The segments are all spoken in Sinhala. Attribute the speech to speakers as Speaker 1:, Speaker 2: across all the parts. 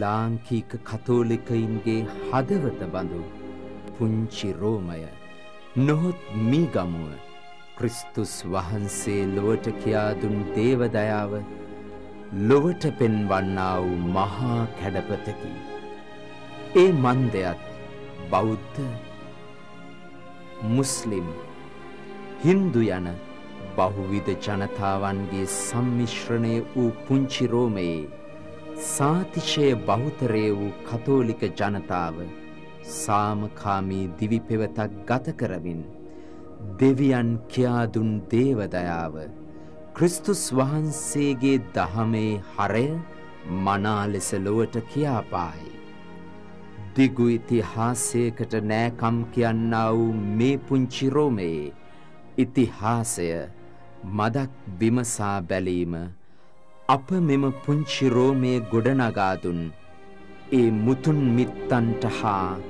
Speaker 1: ලාංකීක කතෝලිකයින්ගේ හදවත බඳු පුංචි රෝමය නොහොත් මීගමුව ක්‍රිස්තුස් වහන්සේ ලොවට කියාදුන් දේවදයාව ලොවට පෙන්වන්නා වූ මහා කැඩපතකි. ඒ මන්දයත් බෞද්ධ මුස්ලිම් හින්දු යන බහුවිධ ජනතාවන්ගේ සම්මිශ්‍රණය වූ පුංචි රෝමයේ සාතිශය බහුතරය වූ කතෝලික ජනතාව සාමකාමී දිවි පෙවතක් ගත කරමින් දෙවියන් කියාදුන් දේවදයාව ක්‍රිස්තුස් වහන්සේගේ දහමේ හරය මනා ලෙස ලොවට කියාපායි. දිගු ඉතිහාසයකට නෑකම් කියන්නා වූ මේ පුංචි රෝමයේ ඉතිහාසය මදක් විමසා බැලීම අප මෙම පුංචි රෝමය ගොඩනගාදුන් ඒ මුතුන් මිත්තන්ට හා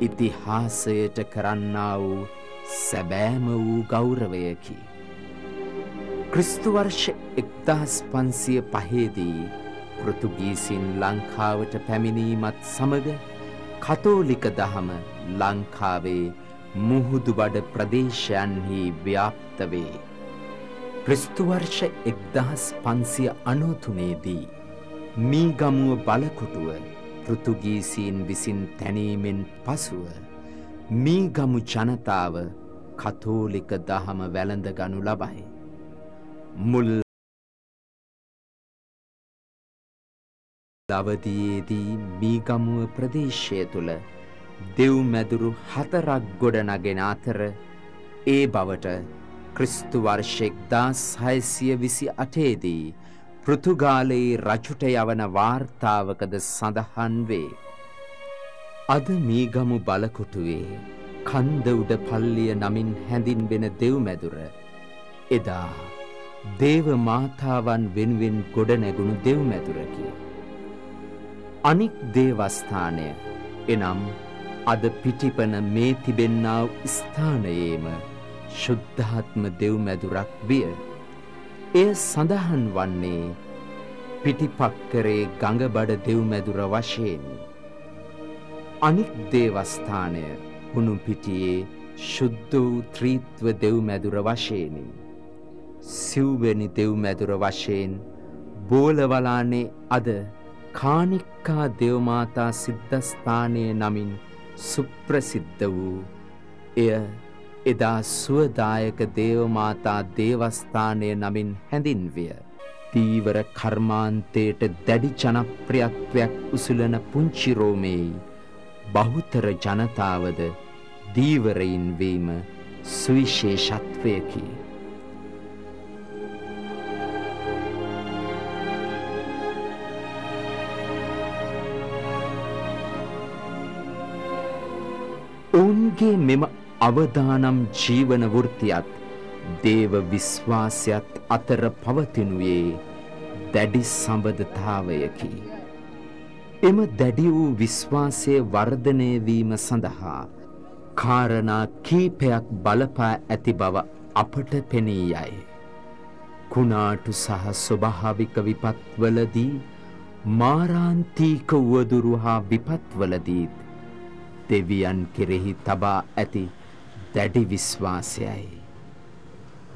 Speaker 1: ඉතිහාසයට කරන්නා වූ සැබෑම වූ ගෞරවයකි. ක්‍රිස්තුවර්ෂ එක්දහස් පන්සිය පහේදී පෘතුගීසින් ලංකාවට පැමිණීමත් සමග කතෝලික දහම ලංකාවේ මුහුදුබඩ ප්‍රදේශයන්හි ව්‍යාප්ත වේ. ක්‍රිස්තුවර්ෂ එක්දහස් පන්සිය අනෝතුනේදී මීගමුව බලකොටුව පෘතුගීසීන් විසින් තැනීමෙන් පසුව මීගමු ජනතාව කතෝලික දහම වැළඳ ගනු ලබයි. මුල් දවදයේදී මීගමුව ප්‍රදේශය තුළ දෙව්මැදුරු හතරක් ගොඩනගෙන අතර ඒ බවට ක්‍රිස්තු වර්ෂෙක් දාස් හයසිය විසි අටේදී පෘතුගාලයේ රජුට යවන වාර්තාවකද සඳහන් වේ. අද මීගමු බලකොටුවේ කන්ද උඩ පල්ලිය නමින් හැඳින්වෙන දෙව්මැදුර එදා දේව මාතාවන් වෙනුවෙන් ගොඩනැගුණු දෙව්මැදුරකි. අනික් දේවස්ථානය එනම් අද පිටිපන මේ තිබෙන්නාව ස්ථානයේම ශුද්ධාත්ම දෙව්මැදුරක් විය. එය සඳහන් වන්නේ පිටිපක්කරේ ගඟබඩ දෙව්මැදුර වශයෙන්. අනික් දේවස්ථානය හුණු පිටියේ ශුද්ධ වූ ත්‍රීත්ව දෙව්මැදුර වශයෙනි. සිව්වැනි දෙව්මැදුර වශයෙන් බෝලවලානේ අද කානික්කා දෙවමාතා සිද්ධස්ථානය නමින් සුප්‍රසිද්ධ වූ එය එදා සුවදායක දේවමාතා දේවස්ථානය නමින් හැඳින්විය. දීවර කර්මාන්තයට දැඩි ජනප්‍රියත්වයක් උසුලන පුංචිරෝමෙයි බහුතර ජනතාවද දීවරයින් වීම සුවිශේෂත්වයකි. ඔවුන්ගේ මෙම අවදානම් ජීවන වෘත්තියත් දේව විශ්වාසයත් අතර පවතිනුයේ දැඩි සම්බධතාවයකි. එම දැඩි වූ විශ්වාසය වර්ධනය වීම සඳහා කාරණා කීපයක් බලපා ඇති බව අපට පෙනී යයි. කුණාටු සහ ස්වභාවික විපත්වලදී මාරාන්තීක වුවදුරු හා විපත්වලදීත් දෙවියන් කෙරෙහි තබා ඇති දැඩි විශ්වාසයයි.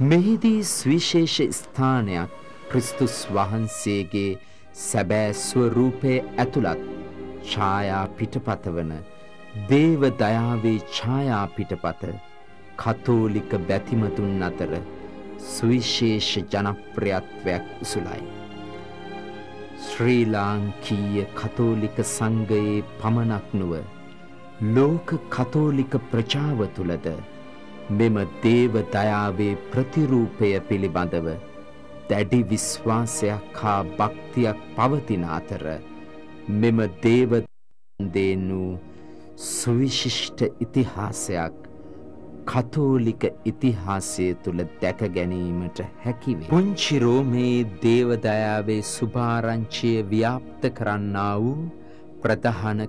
Speaker 1: මෙහිදී ස්විශේෂ ස්ථානයක් ක්‍රිස්තුස් වහන්සේගේ සැබෑ ස්වරූපය ඇතුළත් ඡායා පිටපත වන දේව දයාවේ ඡායා පිටපත කතෝලික බැතිමතුන් අතර සුවිශේෂ ජනප්‍රියත්වයක් උසුලයි. ශ්‍රී ලාංකීය කතෝලික සංඝයේ පමණක් නොව ලෝක කතෝලික ප්‍රජාව තුළද මෙම දේව දයාවේ ප්‍රතිරූපය පිළිබඳව දැඩි විශ්වාසයක් හා භක්තියක් පවතින අතර මෙම දේවදේනු සුවිශිෂ්ට ඉතිහාසයක් කතෝලික ඉතිහාසය තුළ දැක ගැනීමට හැකිවේ. පුංචිරෝමේ දේවදයාවේ සුභාරංචිය ව්‍යාප්ත කරන්නා වූ ප්‍රධාන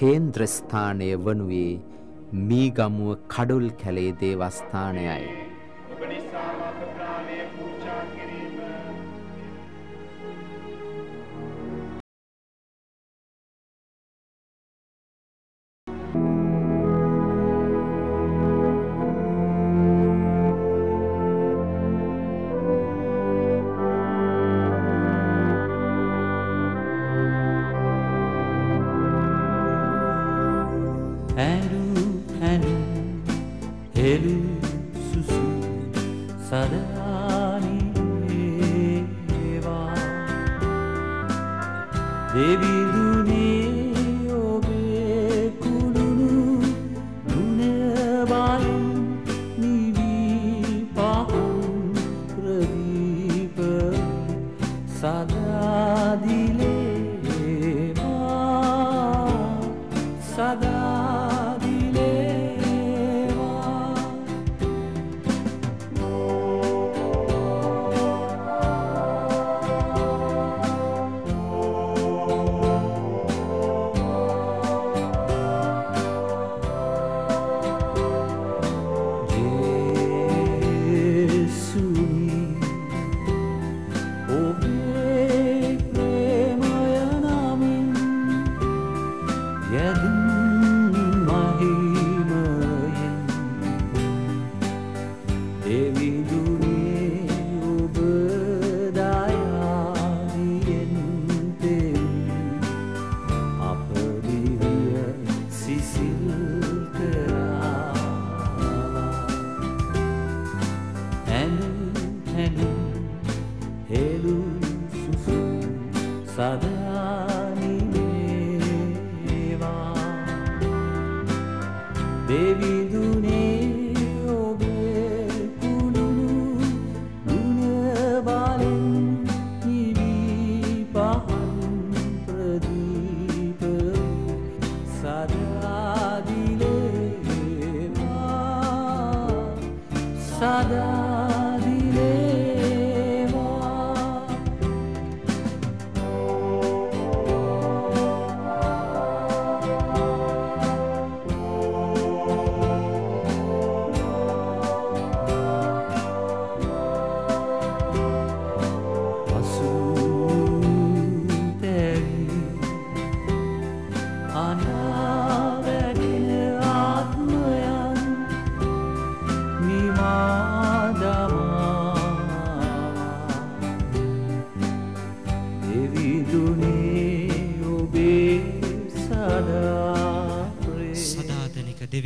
Speaker 1: කේන්ද්‍රස්ථානය වනුයේ මීගමුව කඩුල් කැලේ දේවස්ථානයයි.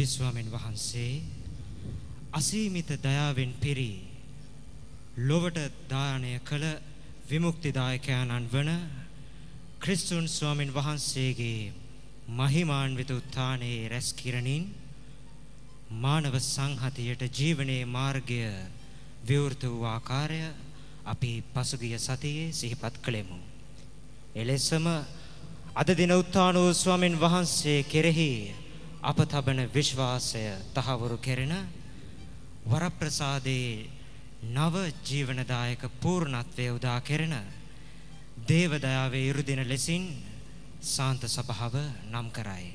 Speaker 2: සදාතනික දෙවිස්වාමෙන් වහන්සේ අසීමිත දයාවෙන් පිරි ලොවට දානය කළ විමුක්තිදායකයණන් වන ක්‍රිස්තුන් ස්වාමින් වහන්සේගේ මහිමාන්විත උත්ථානයේ රැස් කිරණින් මානව සංහතියට ජීවනයේ මාර්ගය විවෘත වූ ආකාරය අපි පසුගිය සතියේ සිහිපත් කළෙමු. එලෙසම අද දින උත්ථාන වූ ස්වාමින් වහන්සේ කෙරෙහි අප තබන විශ්වාසය තහවුරු කෙරෙන වරප්‍රසාදයේ නව ජීවනදායක පූර්ණත්වය උදා කෙරෙන දේවදයාවේ ඉරුදින ලෙසින් සාන්ත සභාව නම් කරයි.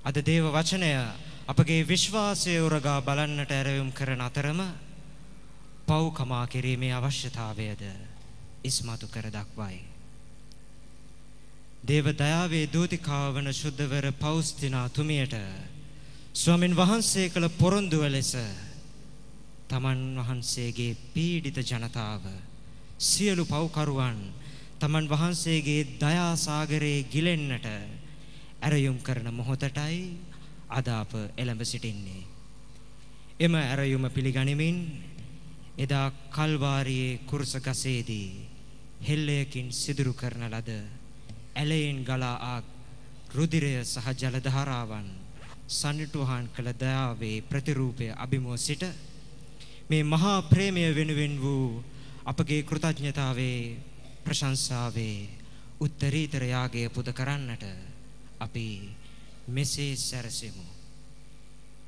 Speaker 2: අද දේව වචනය අපගේ විශ්වාසය උරගා බලන්නට ඇරයුම් කරන අතරම පව් කමා කිරීමේ අවශ්‍යතාවයද ඉස්මතු කර දක්වයි. දේව දයාවේ දූතිකාව වන ශුද්ධවර පෞස්තිනා තුමියට ස්වාමින් වහන්සේ කළ පොරොන්දුව ලෙස තමන් වහන්සේගේ පීඩිත ජනතාව සියලු පව්කරුවන් තමන් වහන්සේගේ දයා සාගරයේ ගිලෙන්නට ඇරයුම් කරන මොහොතටයි අද අප එළඹ සිටින්නේ. එම ඇරයුම පිළිගනිමින් එදා කල්වාරියේ කුරුස ගසේදී හෙල්ලයකින් සිදුරු කරන ලද ඇලයෙන් ගලා ආ රුධිරය සහ ජල ධාරාවන් සනිටුහන් කළ දයාවේ ප්‍රතිරූපය අභිමුව සිට මේ මහා ප්‍රේමය වෙනුවෙන් වූ අපගේ කෘතඥතාවේ ප්‍රශංසාවේ උත්තරීතර යාගය පුද කරන්නට අපි මෙසේ සැරසෙමු.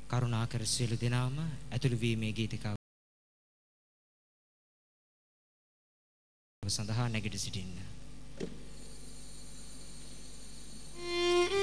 Speaker 2: කරුණාකර සියලු දෙනාම ඇතුළු වීමේ ගීතිකාව සඳහා නැගිට සිටින්න.
Speaker 3: Música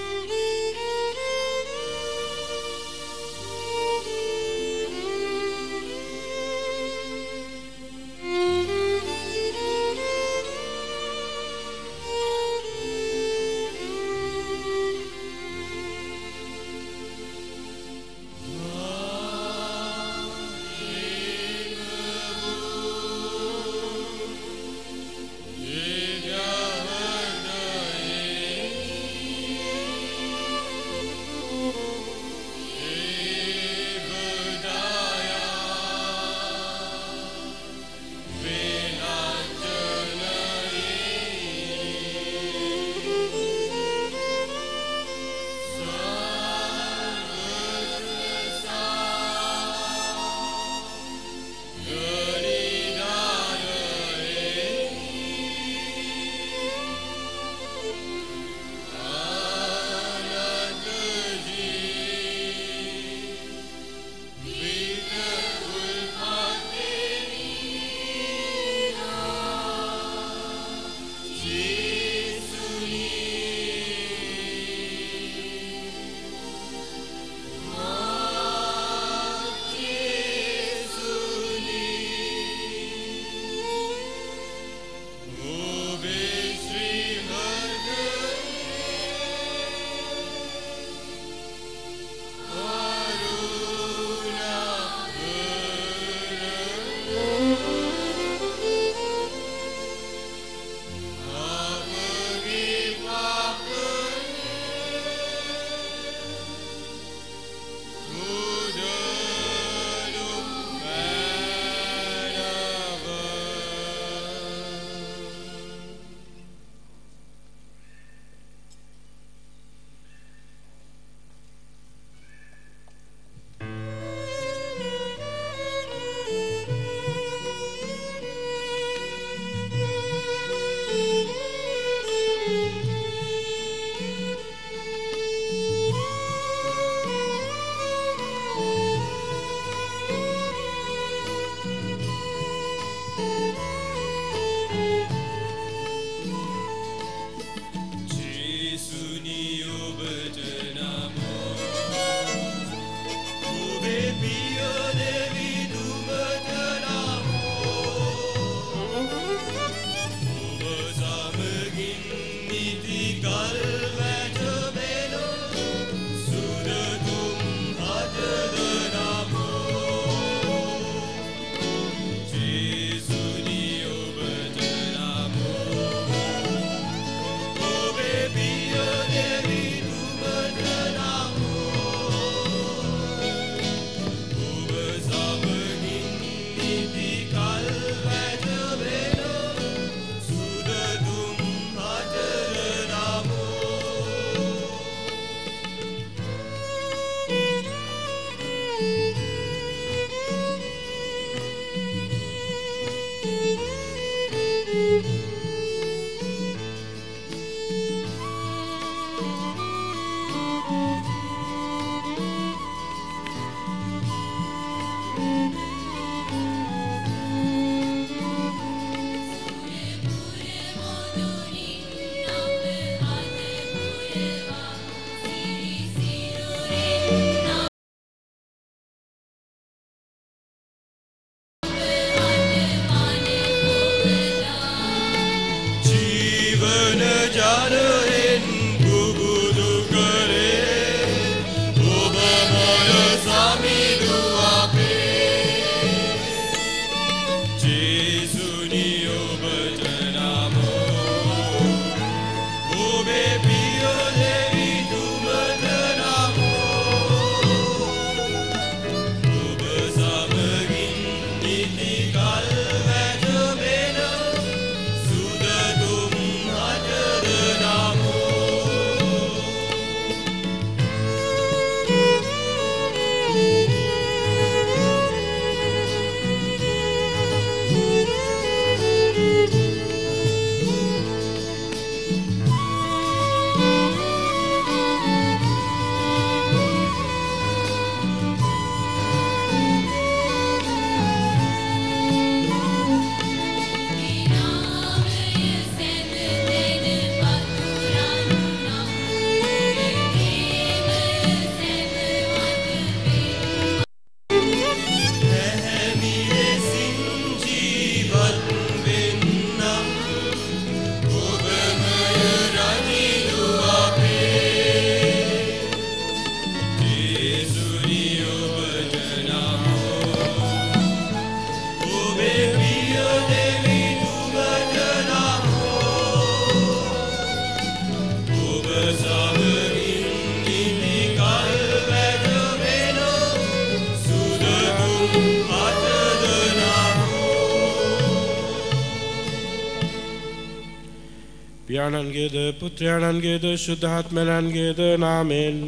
Speaker 4: පියාණන්ගේද පුත්‍රයාණන්ගේද ශුද්ධාත්මලන්ගේද නාමෙන්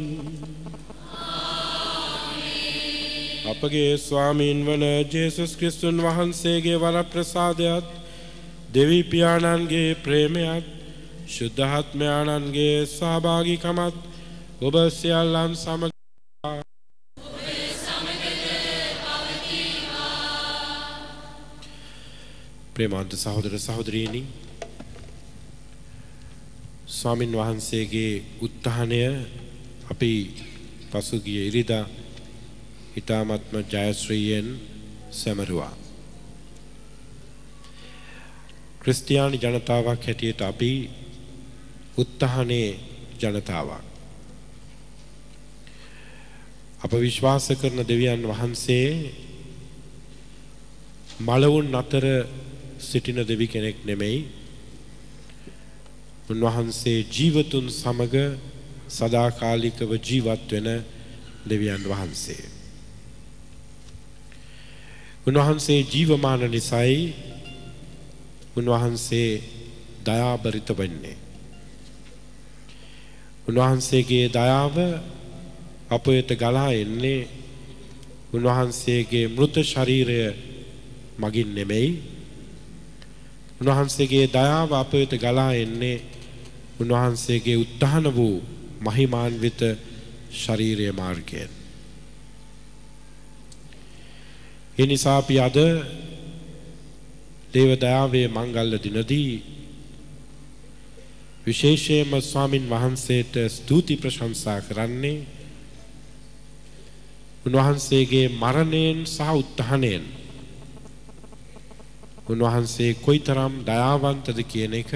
Speaker 4: අපගේ ස්වාමීන් වන ජේසුස් ක්‍රිස්තුන් වහන්සේගේ වරප්‍රසාදයත් දෙවි පියාණන්ගේ ප්‍රේමයත් ශුද්ධාත්මයාණන්ගේ සහභාගිකමත් ඔබ සියල්ලන් සමග ප්‍රේමාන්ත සහෝදර සහෝදරීනි ස්වාමින් වහන්සේගේ උත්හානය අපි පසුගිය ඉරිදා ඉතාමත්ම ජයශ්‍රීයෙන් සැමරුවා. ක්‍රිස්තියානි ජනතාවක් හැටියට අපි උත්හානේ ජනතාවක්. අප විශ්වාස කරන දෙවියන් වහන්සේ මලවුන් අතර සිටින දෙවි කෙනෙක් නෙමෙයි උන්වහන්සේ ජීවතුන් සමග සදාකාලිකව ජීවත් වෙන දෙවියන් වහන්සේ. උන්වහන්සේ ජීවමාන නිසයි උන්වහන්සේ දයාබරිත වෙන්නේ. උන්වහන්සේගේ දයාව අප වෙත ගලා එන්නේ උන්වහන්සේගේ මෘත ශරීරය මගින් නෙමෙයි උන්වහන්සේගේ දයාව අප වෙත ගලා එන්නේ උන්වහන්සේගේ උත්හාන වූ මහිමාන්විත ශරීරය මාර්ගයෙන්. ඒ නිසා අපි අද දේවදයාවේ මංගල්ල දිනදී විශේෂයෙන්ම ස්වාමින් වහන්සේට ස්තුති ප්‍රශංසා කරන්නේ උන්වහන්සේගේ මරණයෙන් සහ උත්හානයෙන් උන්වහන්සේ කොයිතරම් දයාවන්තද කියන එක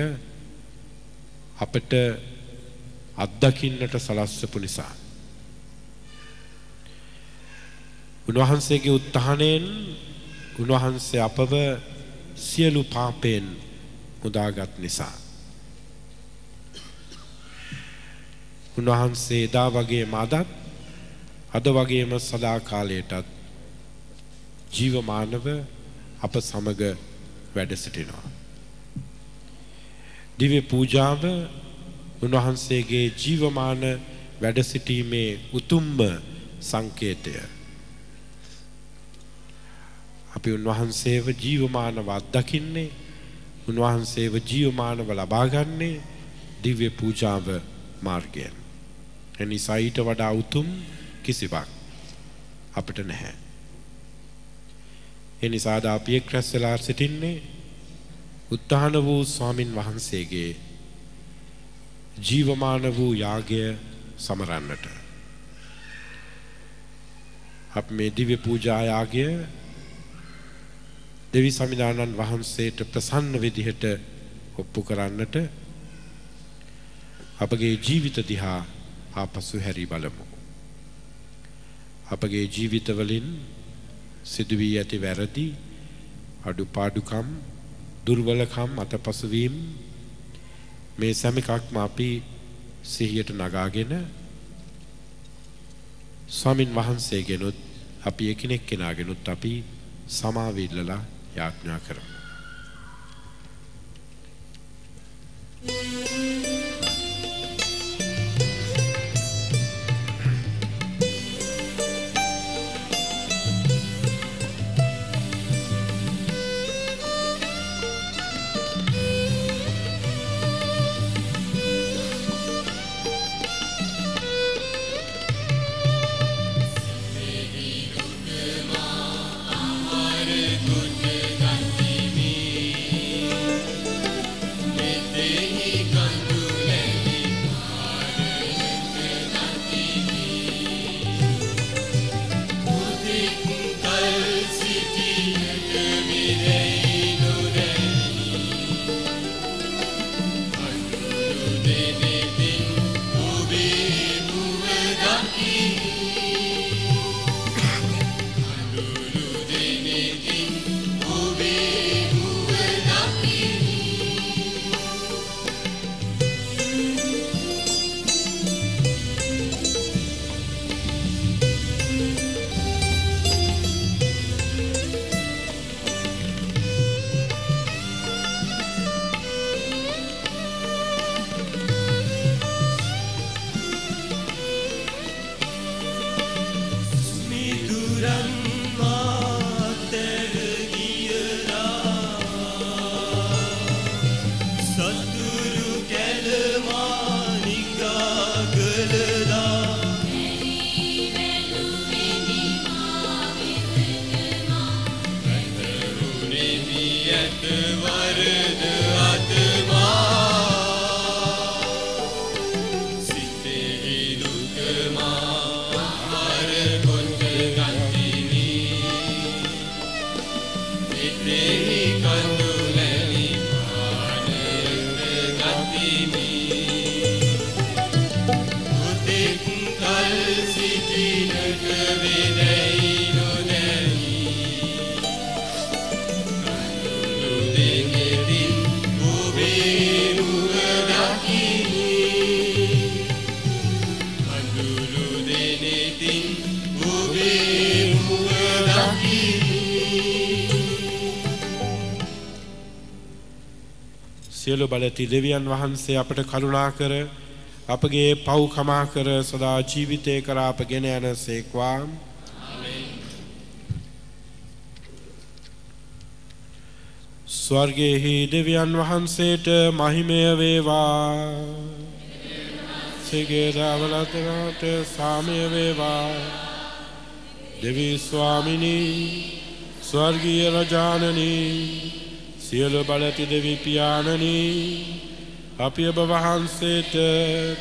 Speaker 4: අපට අත්දකින්නට සලස්සපු නිසා. උන්වහන්සේගේ උත්හානයෙන් උන්වහන්සේ අපව සියලු පාපයෙන් මුදාගත් නිසා. උන්වහන්සේ එදා වගේ මදත් අද වගේම සදා කාලයටත් ජීවමානව අප සමග වැඩ සිටිනවා. දිව්‍ය පූජාව උන්වහන්සේගේ ජීවමාන වැඩ සිටීමේ උතුම්ම සංකේතය. අපි උන්වහන්සේව ජීවමානව අත්දකින්නේ උන්වහන්සේව ජීවමානව ලබාගන්නේ දිව්‍ය පූජාව මාර්ගයෙන්. එනිසා ඊට වඩා උතුම් කිසිවක් අපිට නැහැ. එනිසා ද අපි එක් රැස් වෙලා සිටින්නේ උත්හාන වූ ස්වාමින් වහන්සේගේ ජීවමාන වූ යාගය සමරන්නට. අප මේ දිව්‍ය පූජා යාගය දෙවි සමිධානන් වහන්සේට ප්‍රසන්න විදිහට ඔප්පු කරන්නට අපගේ ජීවිත දිහා ආපසු හැරි බලමු. අපගේ ජීවිතවලින් සිදුවී ඇති වැරදි අඩුපාඩුකම් දුර්වලකම් අතපසුවීම් මේ සැම එකක්ම අපි සිහියට නගාගෙන ස්වාමින් වහන්සේගෙනුත් අපි එකිනෙක් කෙනාගෙනුත් අපි සමාවිල්ලලා යාඥා කරමු.
Speaker 3: මිදුරන්
Speaker 4: සියලු බලති. දෙවියන් වහන්සේ අපට කරුණා කර අපගේ පව් කමා කර සදා ජීවිතය කර අප ගෙන යන සේක්වා. ස්වර්ගයෙහි දෙවියන් වහන්සේට මහිමය වේවා. සිගේ දවලතනට සාමය වේවා. දෙවී ස්වාමිනී ස්වර්ගීය රජානනී සියලු බලති දෙවි පියාණනී අපි ඔබ වහන්සේට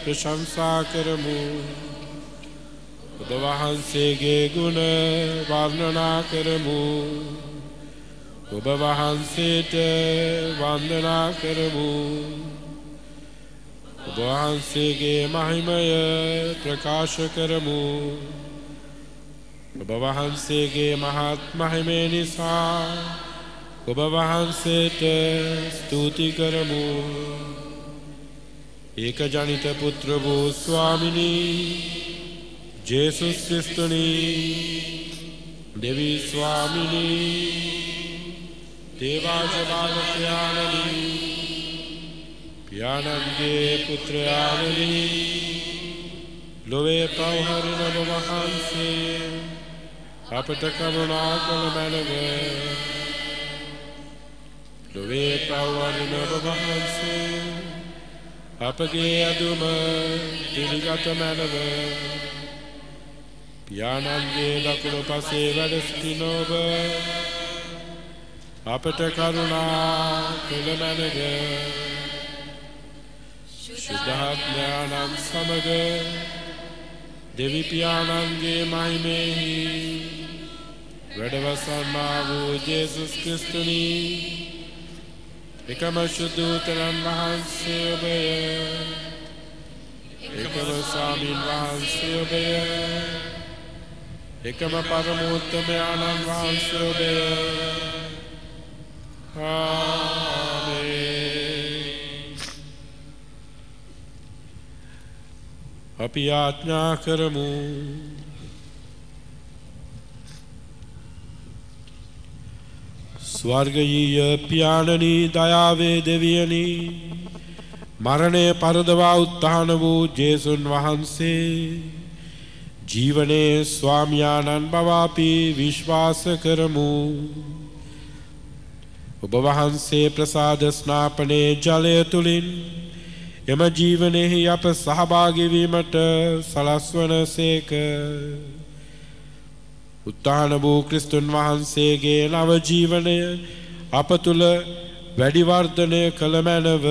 Speaker 4: ප්‍රශංසා කරමු. ඔබ වහන්සේගේ ගුණ වර්ණනා කරමු. ඔබ වහන්සේට වන්දනා කරමු. ඔබ වහන්සේගේ මහිමය ප්‍රකාශ කරමු. ඔබ වහන්සේගේ මහත් මහිමේ නිසා ඔබ වහන්සේට ස්තුති කරමු ඒක ජනිත පුත්‍ර වූ ස්වාමිනී ජේසුස් ක්‍රිස්තුනී දෙවී ස්වාමිනී දේවාජබාලකයානනී පියාණන්ගේ පුත්‍රයානනී ලොවේ පවහරින ඔබ වහන්සේ අපට කරුණා කළ මැනව ලොවේ පවහරින ඔබ වහන්සේ. අපගේ අදුම පිළිගත මැනව. පියාණන්ගේ දකුණු පසේ වැඩ සිටින ඔබ අපට කරුණා කළ මැනව ශුද්ධාත්මයාණන් සමග දෙවිපියාණන්ගේ මහිමෙහි වැඩවසන්නා වූ ජේසුස් ක්‍රිස්තුනී. එකම ශුද්ධූතරන් වහන්සේ ඔබය. එකම ස්වාමීන් වහන්සේ ඔබය. එකම පරමෝත්තමයාණන් වහන්සේ ඔබය. ආමේන් අපි ආඥා කරමු. ස්වර්ගීය පියාණනී දයාවේ දෙවියනී මරණය පරදවා උත්තාන වූ ජේසුන් වහන්සේ ජීවනයේ ස්වාමියාණන් බවාපි විශ්වාස කරමු. ඔබ වහන්සේ ප්‍රසාද ස්නාපනයේ ජලය තුළින් එම ජීවනයෙහි අප සහභාගිවීමට සලස්වන සේක. උත්තාන වූ ක්‍රිස්තුන් වහන්සේගේ නව ජීවනය අප තුළ වැඩිවර්ධනය කළ මැනව.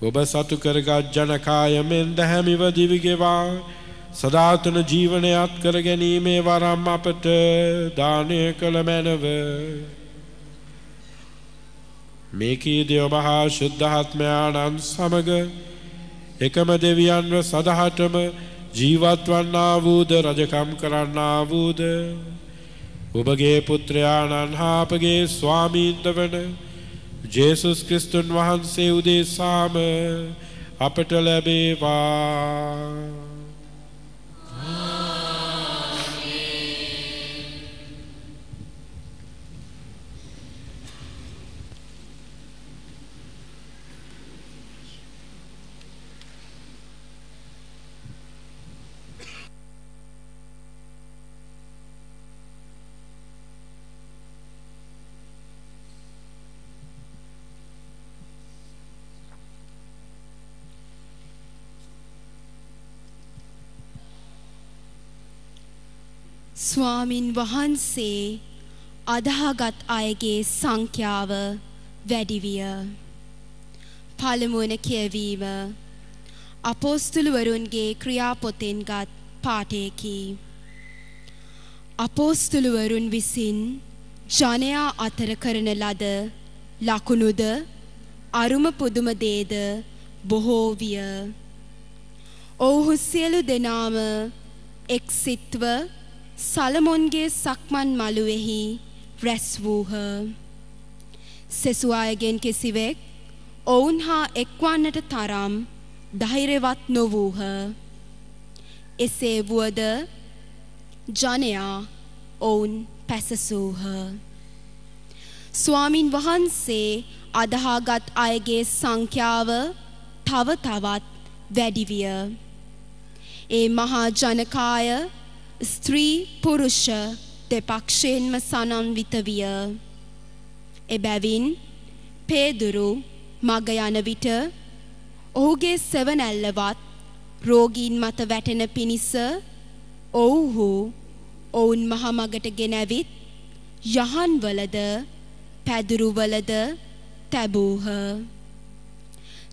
Speaker 4: ඔබ සතු කරගත් ජනකායමෙන් දැහැමිව දිවිගෙවා සදාතන ජීවනයත් කර ගැනීමේ වරම් අපට දානය කළ මැනව. මේකී දෙව මහා ශුද්ධහත්මයාණන් සමග එකම දෙවියන්ව සදහටම ජීවත් වන්නා වූද රජකම් කරන්නා වූද ඔබගේ පුත්‍රයාණන් හාපගේ ස්වාමීන්ද වන ජේසුස් ක්‍රිස්තුන් වහන්සේ උදෙසාම අපට ලැබේවා.
Speaker 5: ස්වාමින් වහන්සේ අදහාගත් අයගේ සංඛ්‍යාව වැඩිවිය. පළමුවන කියවීම අපෝස්තුළුවරුන්ගේ ක්‍රියාපොතෙන්ගත් පාටයකි. අපෝස්තුළුවරුන් විසින් ජනයා අතර කරන ලද ලකුණුද අරුම පුදුම දේද බොහෝ විය. ඔවුහු සියලු දෙනාම එක් සිත්ව සලමොන්ගේ සක්මන් මළුවෙහි රැස් වූහ. සෙසුආයගෙන් කිසිවෙක් ඔවුන් හා එක්වන්නට තරම් ධෛර්යවත් නොවූහ. එසේ වුවද ජනයා ඔවුන් පැසසූහ. ස්වාමින් වහන්සේ අදහාගත් අයගේ සංඛ්‍යාව තව තවත් වැඩිවිය. ඒ මහා ජනකාය ස්ත්‍රී පුරුෂ දෙපක්ෂයෙන්ම සනන්විත විය. එබැවින් පේදුරු මග යන විට ඔහුගේ සෙවනැල්ලවත් රෝගීන් මත වැටෙන පිණිස ඔවුහු ඔවුන් මහමගට ගෙනැවිත් යහන්වලද පැදුරුවලද තැබූහ.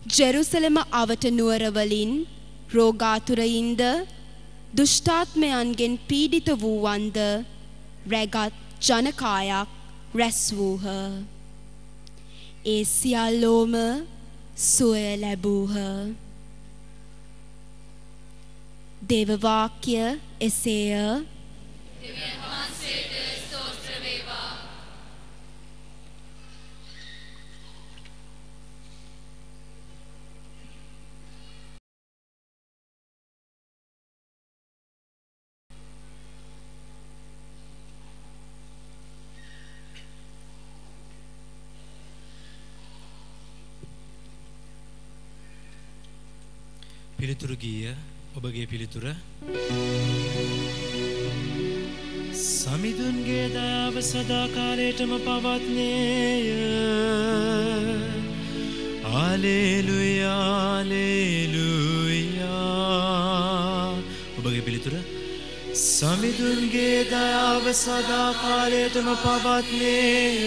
Speaker 5: ජෙරුසලම අවට නුවරවලින් රෝගාතුරයින්ද දුෂ්ටාත්මයන්ගෙන් පීඩිත වූවන්ද රැගත් ජනකායක් රැස් වූහ. ඒ සියල්ලෝම සුවය ලැබූහ. දේවවාක්‍ය එසේය
Speaker 6: පිළිතුරු ගීය ඔබගේ පිළිතුර. සමිඳුන්ගේ දයාව සදාකාලයටම පවත්නේය. ආලේලුයා ආලේලුයා. ඔබගේ පිළිතුර. සමිඳුන්ගේ දයාව සදාකාලයටම පවත්නේය.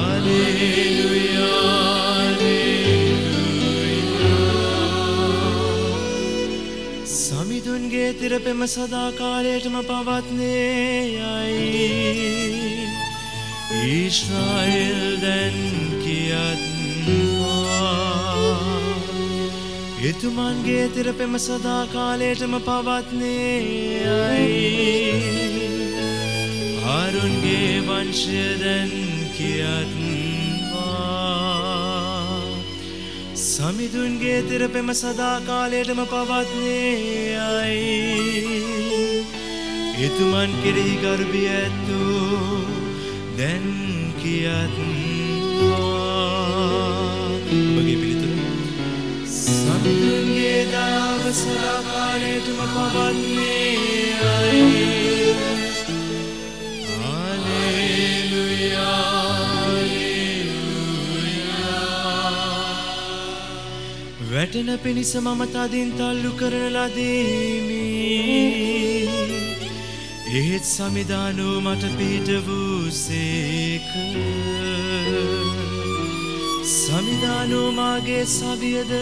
Speaker 6: ආලේලුයා. සමිඳුන්ගේ තිරපෙම සදාකාලයටම පවත්නේ යයි. ඊශ්‍රායල් දැන් කියත්වා. එතුමන්ගේ තිරපෙම සදා කාලයටම පවත්නේ අයි ආරුන්ගේ වංශය දැන් කියත්වා. සමිඳුන්ගේ තිරපෙම සදා කාලයටම පවත්නේ අයි. එතුමන් කෙරෙහි ගර්භය ඇත්තු දැන් කියත්වා ඔබගේ පිළිතුර? සමිඳුන්ගේ දාව සදා කාලයටම පවත්නේ අයි. වැටෙන පිණිස මම තදින් තල්ලු කරන ලදීමි. ඒත් සමිධානෝ මට පිහිට වූ සේක. සමිධානෝ මාගේ සවියද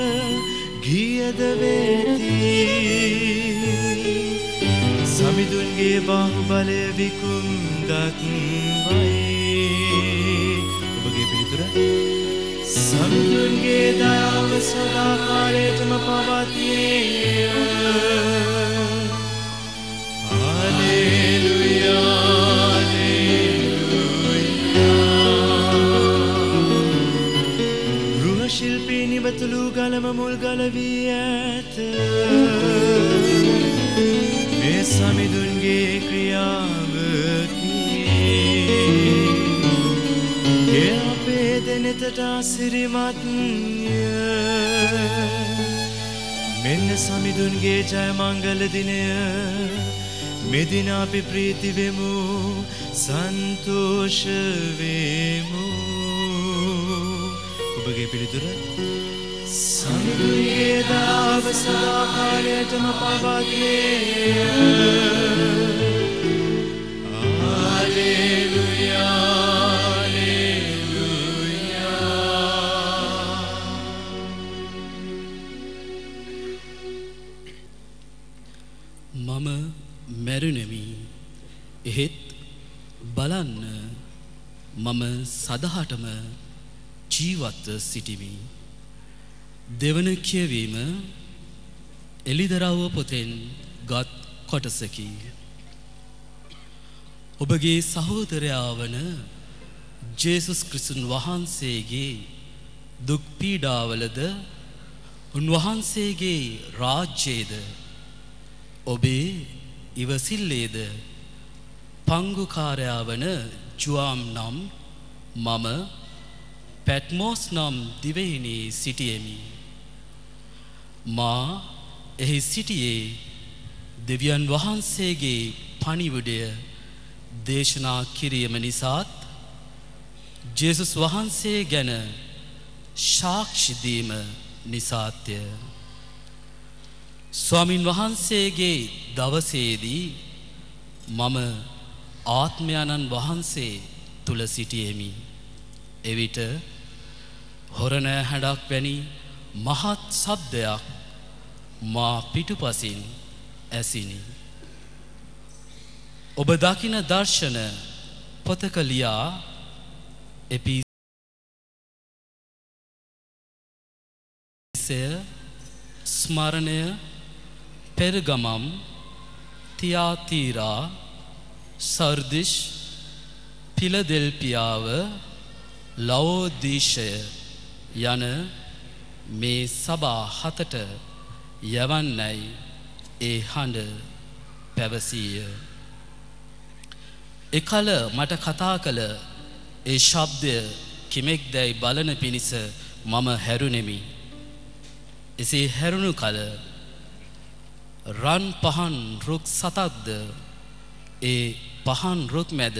Speaker 6: ගියද වෙති. සමිඳුන්ගේ බාහුබලය විකුම් දක්වයි. ඔබගේ පිළිතුර? සමිඳුන්ගේ දයාව සදා කාලයටම පවතියේ ශිල්පී නිවතුළු ගලම මුල් ගලවී ඇත. මේ සමිඳුන්ගේ ක්‍රියාවකි. ඒ අපේ දෙනෙතට අසිරිමත්ය මෙන්න සමිඳුන්ගේ ජයමංගල දිනය. මෙදින අපි ප්‍රීතිවෙමු සන්තෝෂවෙමු ඔබගේ පිළිතුර? සමිඳුන්ගේ දාව සදාකාලයටම පවතිය
Speaker 7: මැරුණෙමි එහෙත් බලන්න මම සදහටම ජීවත්ව සිටිමි. දෙවන කියවීම එලිදරව්ව පොතෙන් ගත් කොටසකි. ඔබගේ සහෝදරයා වන ජේසුස් ක්‍රිස්තුන් වහන්සේගේ දුක් පීඩාවලද උන්වහන්සේගේ රාජ්‍යයේද ඔබේ ඉවසිල්ලේද පංගුකාරයා වන ජුවාම් නම් මම පැට්මෝස් නම් දිවෙහිනේ සිටියෙමි. මා එහි සිටියේ දෙවියන් වහන්සේගේ පණිවිඩය දේශනා කිරීම නිසාත් ජේසුස් වහන්සේ ගැන ශාක්ෂිදීම නිසාත්ය. ස්වාමින් වහන්සේගේ දවසේදී මම ආත්මයණන් වහන්සේ තුළ සිටියෙමි. එවිට හොරණෑ හැඩක් වැනි මහත් සබ්දයක් මා පිටුපසින් ඇසිනි. ඔබ දකින දර්ශන පොතක ලියා එපිසය ස්මරණය පෙරගමම් තියාතීරා සර්දිශ් පිලදෙල්පියාව ලවෝදීශය යන මේ සබා හතට යවන්නයි ඒ හඬ පැවසීය. එකල මට කතා කළ ඒ ශබ්දය කෙමෙක් දැයි බලන පිණිස මම හැරුණෙමි. එසේ හැරුණු කල රන් පහන් රුක් සතක්ද ඒ පහන් රුක් මැද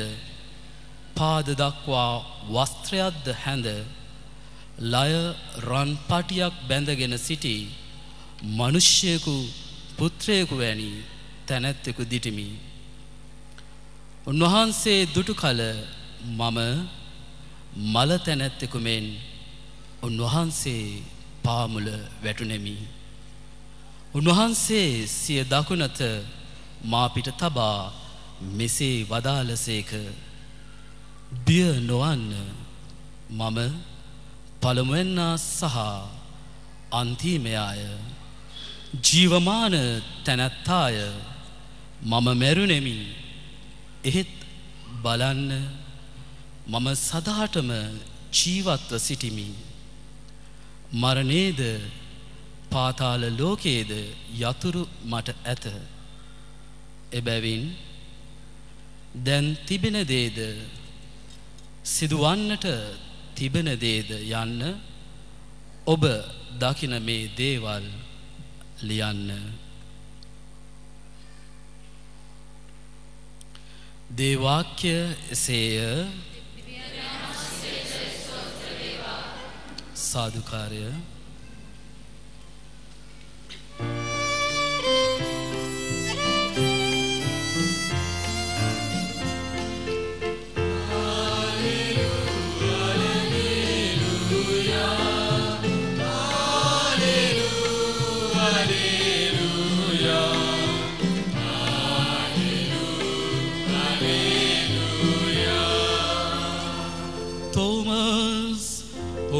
Speaker 7: පාද දක්වා වස්ත්‍රයක්ද හැඳ ලය රන් පටියක් බැඳගෙන සිටි මනුෂ්‍යයකු පුත්‍රයකු වැනි තැනැත්තෙකු දිටිමි. උන්වහන්සේ දුටු කල මම මල තැනැත්තෙකු මෙන් උන්වහන්සේ පාමුල වැටුනෙමි. උන්වහන්සේ සිය දකුණත මාපිට තබා මෙසේ වදාලසේක බිය නොවන්න මම පළමුවෙන්නා සහ අන්තිමයාය. ජීවමාන තැනැත්තාය. මම මැරුණෙමි. එහෙත් බලන්න මම සදාටම ජීවත්ව සිටිමි. මරණේද පාතාල ලෝකයේද යතුරු මට ඇත. එබැවින් දැන් තිබෙන දේද සිදුවන්නට තිබෙන දේද යන්න ඔබ දකින මේ දේවල් ලියන්න. දේවාක්‍ය එසේය සාධකාරය තෝමස්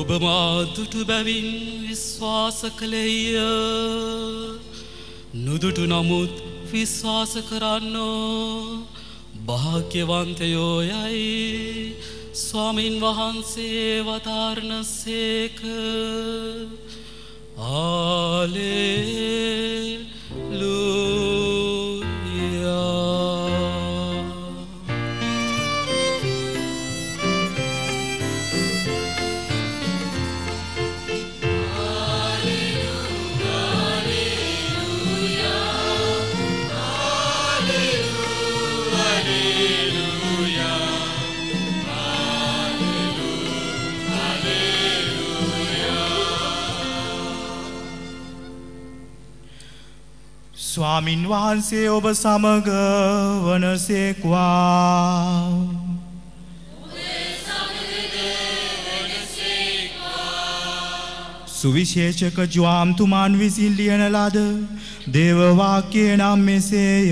Speaker 7: ඔබ මාදුටු බැවින් විශ්වාස කළෙය. නුදුටු නමුත් විශ්වාස කරන්නෝ. භාග්‍යවන්තයෝ යයි ස්වාමින් වහන්සේ වතාරණ සේක. ආලෙලූයා
Speaker 8: ස්වාමින් වහන්සේ ඔබ සමග වනසේක්වා. සුවිශේෂක ජ්වාම්තුමාන් විසින් ලියන ලද දේවවාක්‍යය නම් මෙසේය.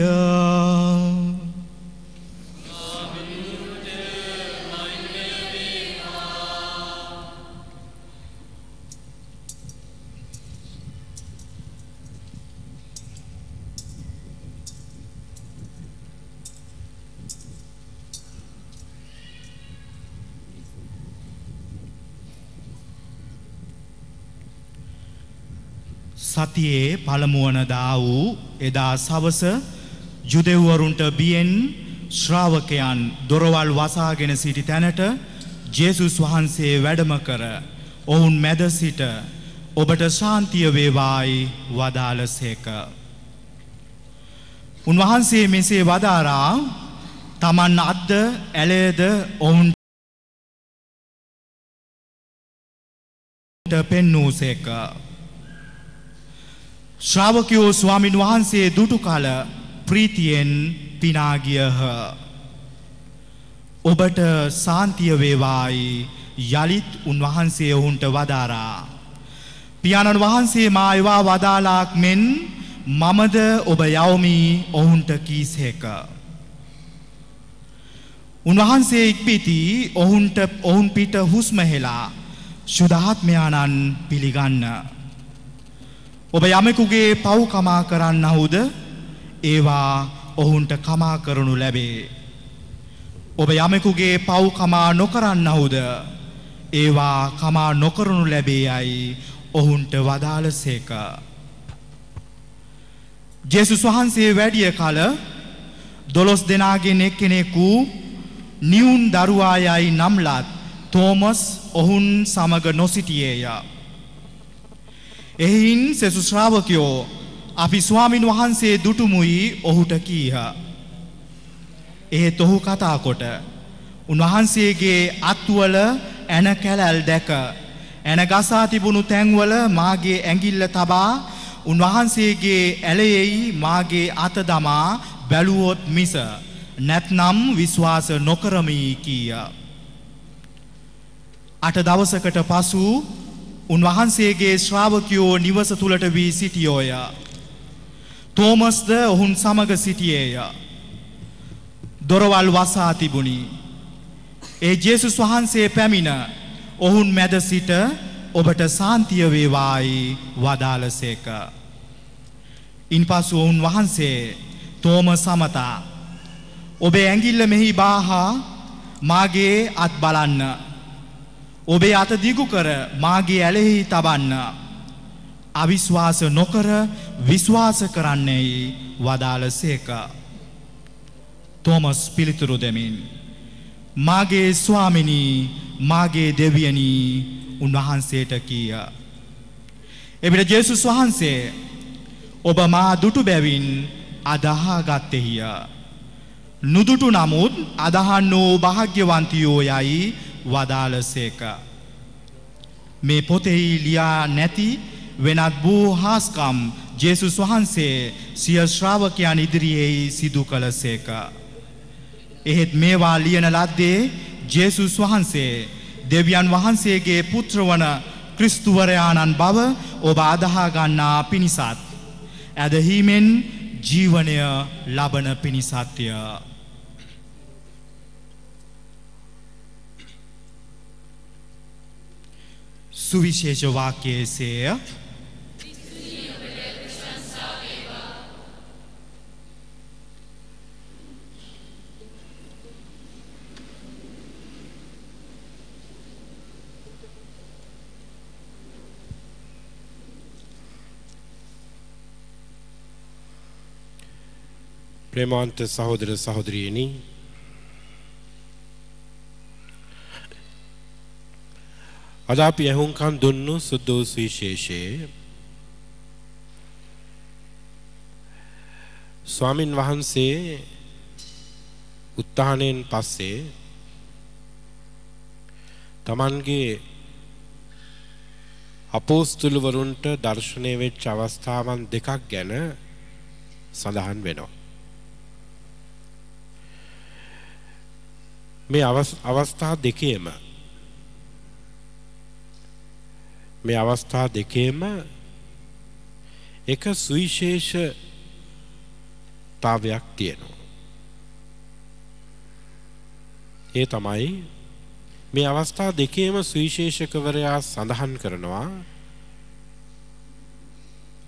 Speaker 8: සතියේ පළමුුවනදා වූ එදා සවස ජුදෙව්වරුන්ට බියෙන් ශ්‍රාවකයන් දොරවල් වසාගෙන සිටි තැනට ජේසුස් වහන්සේ වැඩම කර ඔවුන් මැද සිට ඔබට ශාන්තිය වේවායි වදාලසේක. උන්වහන්සේ මෙසේ වදාරා තමන් අද්ද ඇලේද ඔවුන්ට පෙන්නූසේක. ශ්‍රාවකයෝ ස්වාමින් වහන්සේ දුටු කල ප්‍රීතියෙන් පිනාගියහ. ඔබට සාන්තිය වේවායි යළිත් උන්වහන්සේ ඔහුන්ට වදාරා. පියාණන් වහන්සේ මා ඒවා වදාලාක් මෙන් මමද ඔබ යවමි ඔහුන්ට කීසේක. උන්වහන්සේ ඉක්පිති ඔහුන්ට ඔවුන් පිට හුස්මහෙලා ශුද්ධාත්මයාණන් පිළිගන්න. ඔබ යමෙකුගේ පව් කමා කරන්නහුද ඒවා ඔහුන්ට කමා කරනු ලැබේ. ඔබ යමෙකුගේ පව් කමා නොකරන්නහුද ඒවා කමා නොකරනු ලැබේ යයි ඔහුන්ට වදාළසේක. ජෙසුස් වහන්සේ වැඩිය කල දොළොස් දෙනාගෙන් එක්කෙනෙකු නිවුන් දරුවායයි නම්ලත් තෝමස් ඔහුන් සමග නොසිටියේය. එහින් සෙසු ශ්‍රාවකයෝ අපි ස්වාමින් වහන්සේ දුටුමුයි ඔහුට කීහ. එහෙත් ඔහු කතාකොට උන්වහන්සේගේ අත්වල ඇන කැලැල් දැක ඇන ගසා තිබුණු තැන්වල මාගේ ඇඟිල්ල තබා උන්වහන්සේගේ ඇලයෙයි මාගේ අත දමා බැලුවොත් මිස නැත්නම් විශ්වාස නොකරමී කීය. අට දවසකට පසු උන්වහන්සේගේ ශ්‍රාවකයෝ නිවස තුළට වී සිටියෝය. තෝමස්ද ඔහුන් සමග සිටියේය. දොරවල් වසා තිබුණි. ඒ ජේසුස් වහන්සේ පැමිණ ඔහුන් මැද සිට ඔබට සාන්තිය වේවායි වදාලසේක. ඉන්පසු ඔවුන් වහන්සේ තෝම සමතා ඔබේ ඇඟිල්ල මෙහි බාහා මාගේ අත් බලන්න. ඔබේ අත දිගු කර මාගේ ඇලෙහි තබන්න. අවිශ්වාස නොකර විශ්වාස කරන්නේයි වදාළ සේක. තෝමස් පිළිතුරු දෙමින්. මාගේ ස්වාමිනී මාගේ දෙවියනී උන්වහන්සේට කීය. එවිට ජේසුස් වහන්සේ ඔබ මා දුටු බැවින් අදහා ගත්තෙහිය. නුදුටු නමුත් අදහන්නෝ භාග්‍යවන්තයෝ යයි වදාලසේක. මේ පොතෙහි ලියා නැති වෙනත් වූ හාස්කම් ජේසුස් වහන්සේ සිය ශ්‍රාවකයන් ඉදිරියෙහි සිදු කළසේක. එහෙත් මේවා ලියන ලද්දේ ජේසුස් වහන්සේ දෙවියන් වහන්සේගේ පුත්‍රවන ක්‍රිස්තුවරයාණන් බව ඔබ අදහාගන්නා පිණිසත්. ඇදහීමෙන් ජීවනය ලබන පිණිසත්ය. සුවිශේෂ වාක්‍යයේ සේය
Speaker 4: ප්‍රේමාන්ත සහෝදර සහෝදරියනි අද අපි ඇහුම්කන් දුන්නු සුද්ධ සුවිශේෂයේ ස්වාමින් වහන්සේ උත්තානයෙන් පස්සේ තමන්ගේ අපෝස්තුලවරුන්ට දර්ශනය වෙච්ච අවස්ථාවන් දෙකක් ගැන සඳහන් වෙනවා. මේ අවස්ථා දෙකේම මේ අවස්ථා දෙකේම එක සුවිශේෂ තාවයක් තියෙනවා. ඒ තමයි මේ අවස්ථා දෙකේම සුවිශේෂකවරයා සඳහන් කරනවා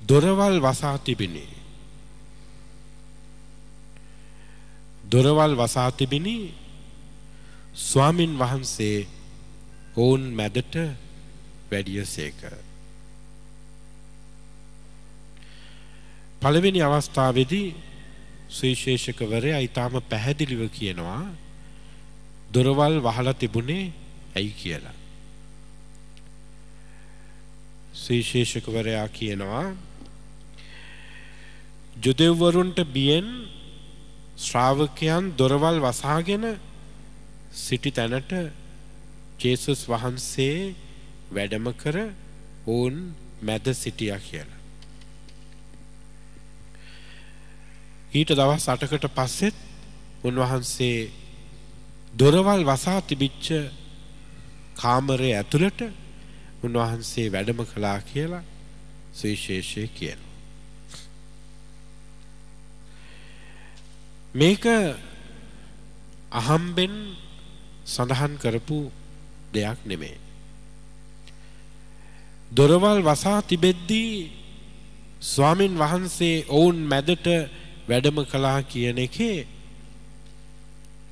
Speaker 4: දොරවල් වසා තිබිනි. දොරවල් වසා තිබිනි ස්වාමින් වහන්සේ ඔවුන් මැදට වැඩිය සේක. පළවෙනි අවස්ථාවේදී සුවිශේෂකවරයා ඊටාම පැහැදිලිව කියනවා දොරවල් වහලා තිබුණේ ඇයි කියලා. සුවිශේෂකවරයා කියනවා ජුදෙව්වරුන්ට බියෙන් ශ්‍රාවකයන් දොරවල් වසාගෙන සිටි තැනට ජේසුස් වහන්සේ වැඩම කර ඔවුන් මැද සිටියා කියලා. ඊට දවස් අටකට පස්සෙත් උන්වහන්සේ දොරවල් වසා තිබිච්ච කාමරය ඇතුළට උන්වහන්සේ වැඩම කළා කියලා සුවිශේෂය කියන. මේක අහම්බෙන් සඳහන් කරපු දෙයක් නෙමේ. දොරවල් වසා තිබෙද්දී ස්වාමින් වහන්සේ ඔවුන් මැදට වැඩම කළා කියන එකේ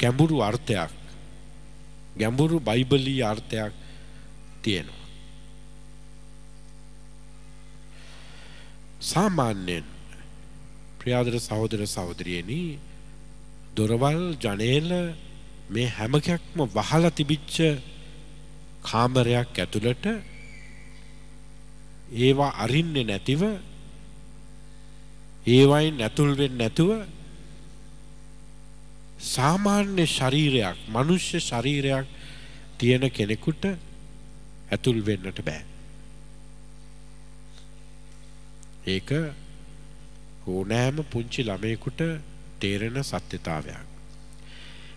Speaker 4: ගැඹුරු අර්ථයක් ගැඹුරු බයිබලී අර්ථයක් තියෙනවා. සාමාන්‍යයෙන් ප්‍රියාදර සහෝදර සහෝදරියනි දොරවල් ජනේල මේ හැමකයක්ම වහලා තිබිච්ච කාමරයක් ඇතුළට ඒවා අරින්නේ නැතිව ඒවයින් ඇතුල් වෙන්නේ නැතුව සාමාන්‍ය ශරීරයක් මනුෂ්‍ය ශරීරයක් තියෙන කෙනෙකුට ඇතුල් වෙන්නට බෑ. ඒක ඕනෑම පුංචි ළමයෙකුට තේරෙන සත්‍යතාවයක්.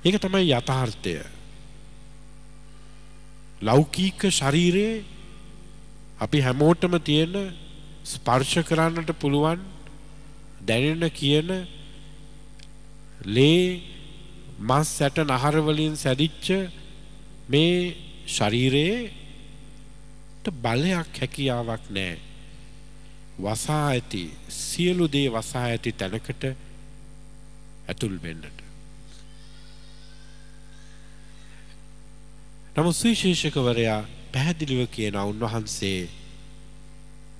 Speaker 4: ඒක තමයි යථාර්ථය. ලෞකීක ශරීරයේ අපි හැමෝටම තියෙන ස්පර්ශ කරන්නට පුළුවන් දැනෙන කියන ලේ මස් සැට නහර වලින් සැදිච්ච මේ ශරීරයේ බලයක් හැකියාවක් නැහැ. වසා ඇති සියලු දේ වසා ඇති තැනකට ඇතුල් වෙන්නට. නමුත් සුවිශේෂකවරයා පැහැදිලිව කියන උන්වහන්සේ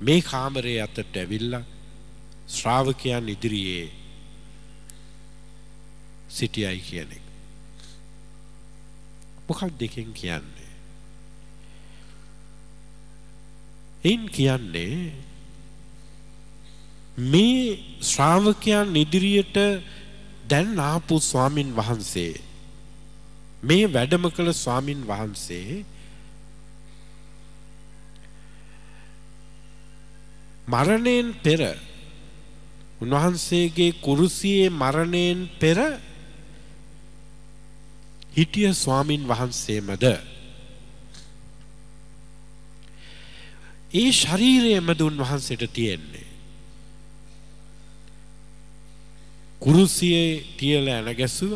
Speaker 4: මේ කාමරයේ අතට ඇවිල්ලා ශ්‍රාවකයන් ඉදිරියේ සිටියයි කියන එක. මොකක් දෙකෙන් කියන්නේ. එයින් කියන්නේ මේ ශ්‍රාවකයන් ඉදිරියට දැන් ආපු ස්වාමින් වහන්සේ මේ වැඩම කළ ස්වාමින් වහන්සේ මරණයෙන් පෙර උන්වහන්සේගේ කුරුසියේ මරණයෙන් පෙර හිටිය ස්වාමින් වහන්සේමද? ඒ ශරීරයමද උන්වහන්සේට තියෙන්නේ. කුරුසියේ තියල ඇනගැසුව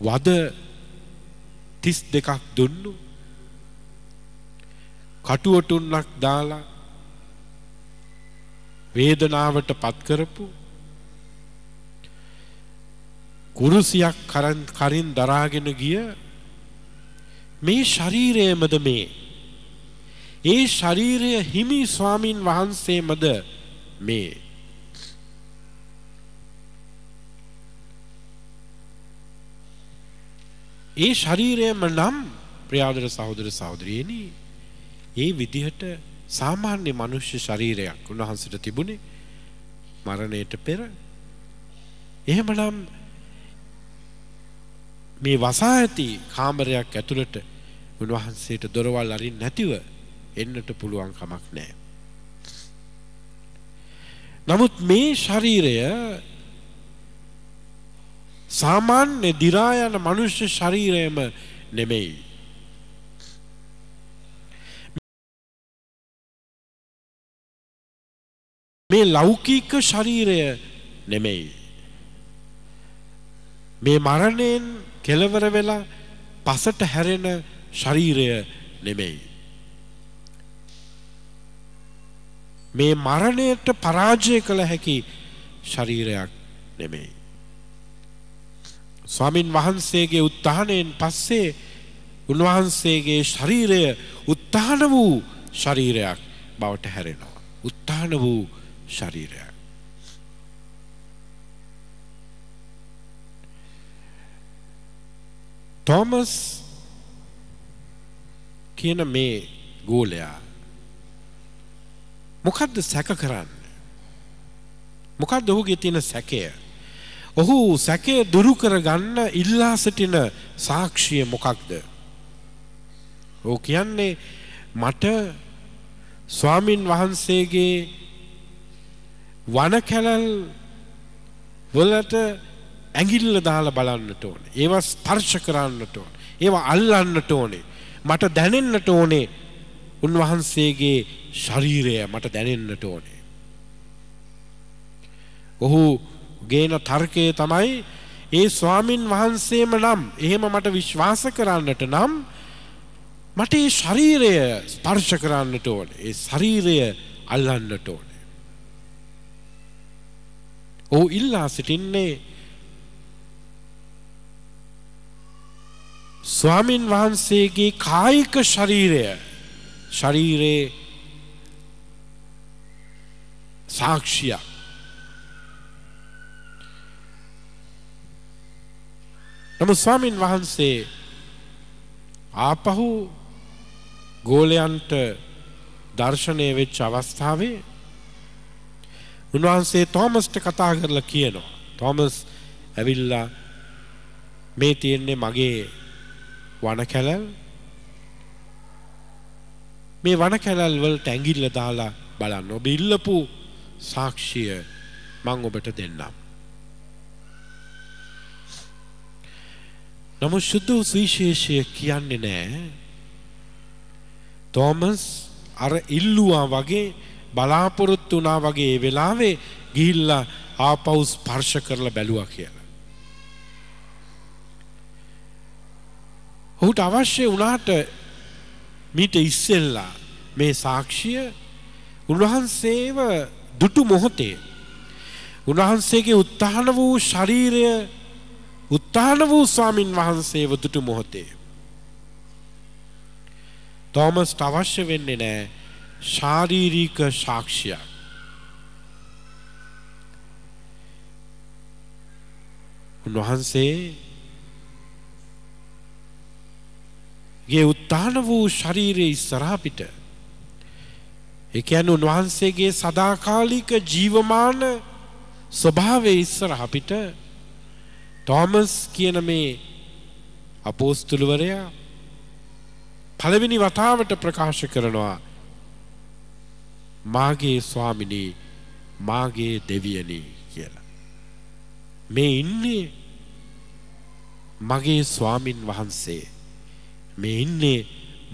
Speaker 4: වද තිස් දෙකක් දුන්නු කටුවටුන්නක් දාලා වේදනාවට පත්කරපු කුරුසියක් කරින් දරාගෙන ගිය මේ ශරීරයමද මේ? ඒ ශරීරය හිමි ස්වාමින් වහන්සේමද මේ? ඒ ශරීරයම නම් ප්‍රියාදර සහෝදර සහෝදරියනි ඒ විදිහට සාමාන්‍ය මනුෂ්‍ය ශරීරයක් උන්වහන්සේට තිබුණේ මරණයට පෙර එහෙමනම් මේ වසා ඇති කාමරයක් ඇතුළට උන්වහන්සේට දොරවල් අරින් නැතිව එන්නට පුළුවන් කමක් නැහැ. නමුත් මේ ශරීරය සාමාන්‍ය දිරා යන මනුෂ්‍ය ශරීරයම නෙමෙයි. මේ ලෞකික ශරීරය නෙමෙයි. මේ මරණයෙන් කෙලවර වෙලා පසට හැරෙන ශරීරය නෙමෙයි. මේ මරණයට පරාජය කළ හැකි ශරීරයක් නෙමෙයි. ස්වාමින් වහන්සේගේ උත්තානයෙන් පස්සේ උන්වහන්සේගේ ශරීරය උත්තාන වූ ශරීරයක් බවට හැරෙනවා. උත්තාන වූ ශරීරයක්. තෝමස් කියන මේ ගෝලයා මොකක්ද සැක කරන්න. මොකක්ද ඔහුගේ තියෙන සැකය. ඔහු සැකය දුරු කරගන්න ඉල්ලා සිටින සාක්ෂිය මොකක්ද. ඕ කියන්නේ මට ස්වාමින් වහන්සේගේ වන කැලල් වලට ඇඟිල්ල දාලා බලන්නට ඕනේ. ඒවා ස්පර්ශ කරන්නට ඕනේ. ඒවා අල්ලන්නට ඕනේ. මට දැනෙන්නට ඕනේ. උන්වහන්සේගේ ශරීරය මට දැනෙන්නට ඕනේ. ඔහු ගේන තර්කය තමයි ඒ ස්වාමින් වහන්සේම නම් එහෙම මට විශ්වාස කරන්නට නම් මට ඒ ශරීරය ස්පර්ශ කරන්නට ඕනේ. ඒ ශරීරය අල්ලන්නට ඕනේ. ඔහු ඉල්ලා සිටින්නේ. ස්වාමින් වහන්සේගේ කායික ශරීරය. ශරීරයේ සාක්ෂියක්. නමුත් ස්වාමින් වහන්සේ ආපහු ගෝලයන්ට දර්ශනය වෙච්ච අවස්ථාවේ උන්වහන්සේ තෝමස්ට කතා කරලා කියනවා. තෝමස් ඇවිල්ලා මේ තියෙන්නේ මගේ වන කැලල්. මේ වන කැලල් වලට ඇඟිල්ල දාලා බලන්න. ඔබ ඉල්ලපු සාක්ෂිය මං ඔබට දෙන්නම්. නමුත් ශුද්ධ සුවිශේෂය කියන්නේ නෑ. තෝමස් අර ඉල්ලුවා වගේ බලාපොරොත්තු වුණා වගේ ඒ වෙලාවේ ගිහිල්ලා ආපහු ස්පර්ශ කරලා බැලුවා කියලා. ඔහුට අවශ්‍ය වුණාට මීට ඉස්සෙල්ලා මේ සාක්ෂිය උන්වහන්සේව දුටු මොහොතේ උන්වහන්සේගේ උත්තාන වූ ශරීරය උත්තාන වූ ස්වාමින් වහන්සේව දුටු මොහොතේ තෝමස්ට අවශ්‍ය වෙන්නේ නෑ ශාරීරීක සාක්ෂියක්. උන්වහන්සේ ගේ උත්තාන වූ ශරීරය ඉස්සරහා පිට ඒ කියන්නේ උන්වහන්සේගේ සදාකාලික ජීවමාන ස්වභාවය ඉස්සරහා පිට ටෝමස් කියන මේ අපෝස්තුලවරයා පළවෙනි වතාවට ප්‍රකාශ කරනවා මාගේ ස්වාමිනී මාගේ දෙවියනී කියලා. මේ ඉන්නේ මගේ ස්වාමින් වහන්සේ. මේ ඉන්නේ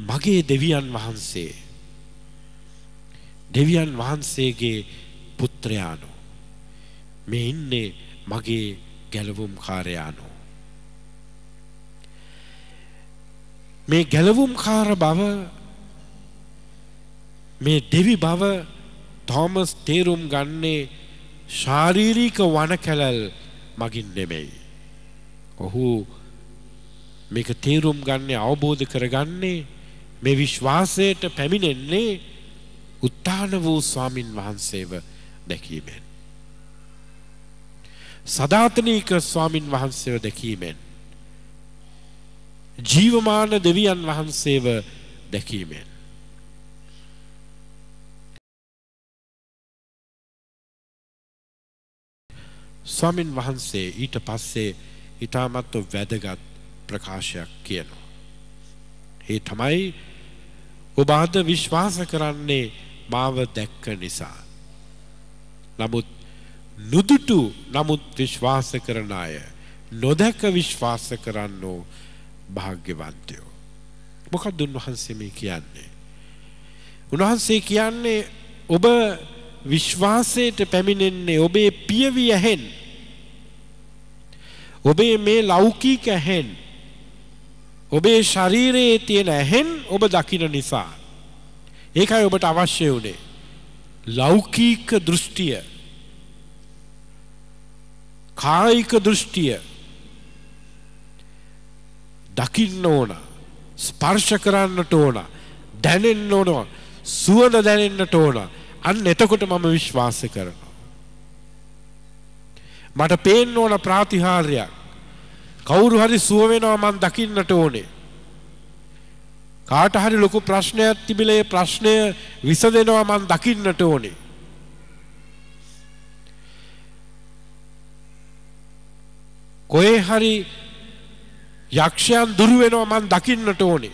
Speaker 4: මගේ දෙවියන් වහන්සේ. දෙවියන් වහන්සේගේ පුත්‍රයානෝ. මේ ඉන්නේ මගේ ගැලවුම් කාරයානෝ. මේ ගැලවුම් කාර බව මේ දෙවි බව තෝමස් තේරුම් ගන්නේ ශාරීරීක වන කැලල් මගින් නෙමෙයි. ඔහු මේක තේරුම් ගන්නේ අවබෝධ කරගන්නේ මේ විශ්වාසයට පැමිණෙන්නේ උත්තාන වූ ස්වාමින් වහන්සේව දැකීමෙන්. සදාතනීක ස්වාමින් වහන්සේව දැකීමෙන්. ජීවමාන දෙවියන් වහන්සේව දැකීමෙන්. ස්වාමින් වහන්සේ ඊට පස්සේ ඉතාමත්ව වැදගත් ප්‍රකාශයක් කියනවා. ඒ තමයි ඔබ අද විශ්වාස කරන්නේ මාව දැක්ක නිසා. නමුත් නුදුටු නමුත් විශ්වාස කරන අය නොදැක විශ්වාස කරන්නෝ භාග්‍යවන්තයෝ. මොකක්ද උන්වහන්සේ මේ කියන්නේ. උන්වහන්සේ කියන්නේ ඔබ විශ්වාසයට පැමිණෙන්නේ ඔබේ පියවි ඇහෙන්. ඔබේ මේ ලෞකීක ඇහෙන්. ඔබේ ශරීරයේ තියෙන ඇහෙන් ඔබ දකින නිසා. ඒකයි ඔබට අවශ්‍ය වුණේ. ලෞකීක දෘෂ්ටිය. කායික දෘෂ්ටිය. දකින්න ඕන. ස්පර්ශ කරන්නට ඕන. දැනෙන්න ඕන. සුවඳ දැනෙන්නට ඕන. අන්න එතකොට මම විශ්වාස කරනවා. මට පේන්න ඕන ප්‍රාතිහාර්යක්. කවුරු හරි සුව වෙනවා මං දකින්නට ඕනේ. කාට හරි ලොකු ප්‍රශ්නයක් තිබිලා ඒ ප්‍රශ්නය විසඳෙනවා මං දකින්නට ඕනේ. කොහේ හරි යක්ෂයන් දුරු වෙනවා මං දකින්නට ඕනේ.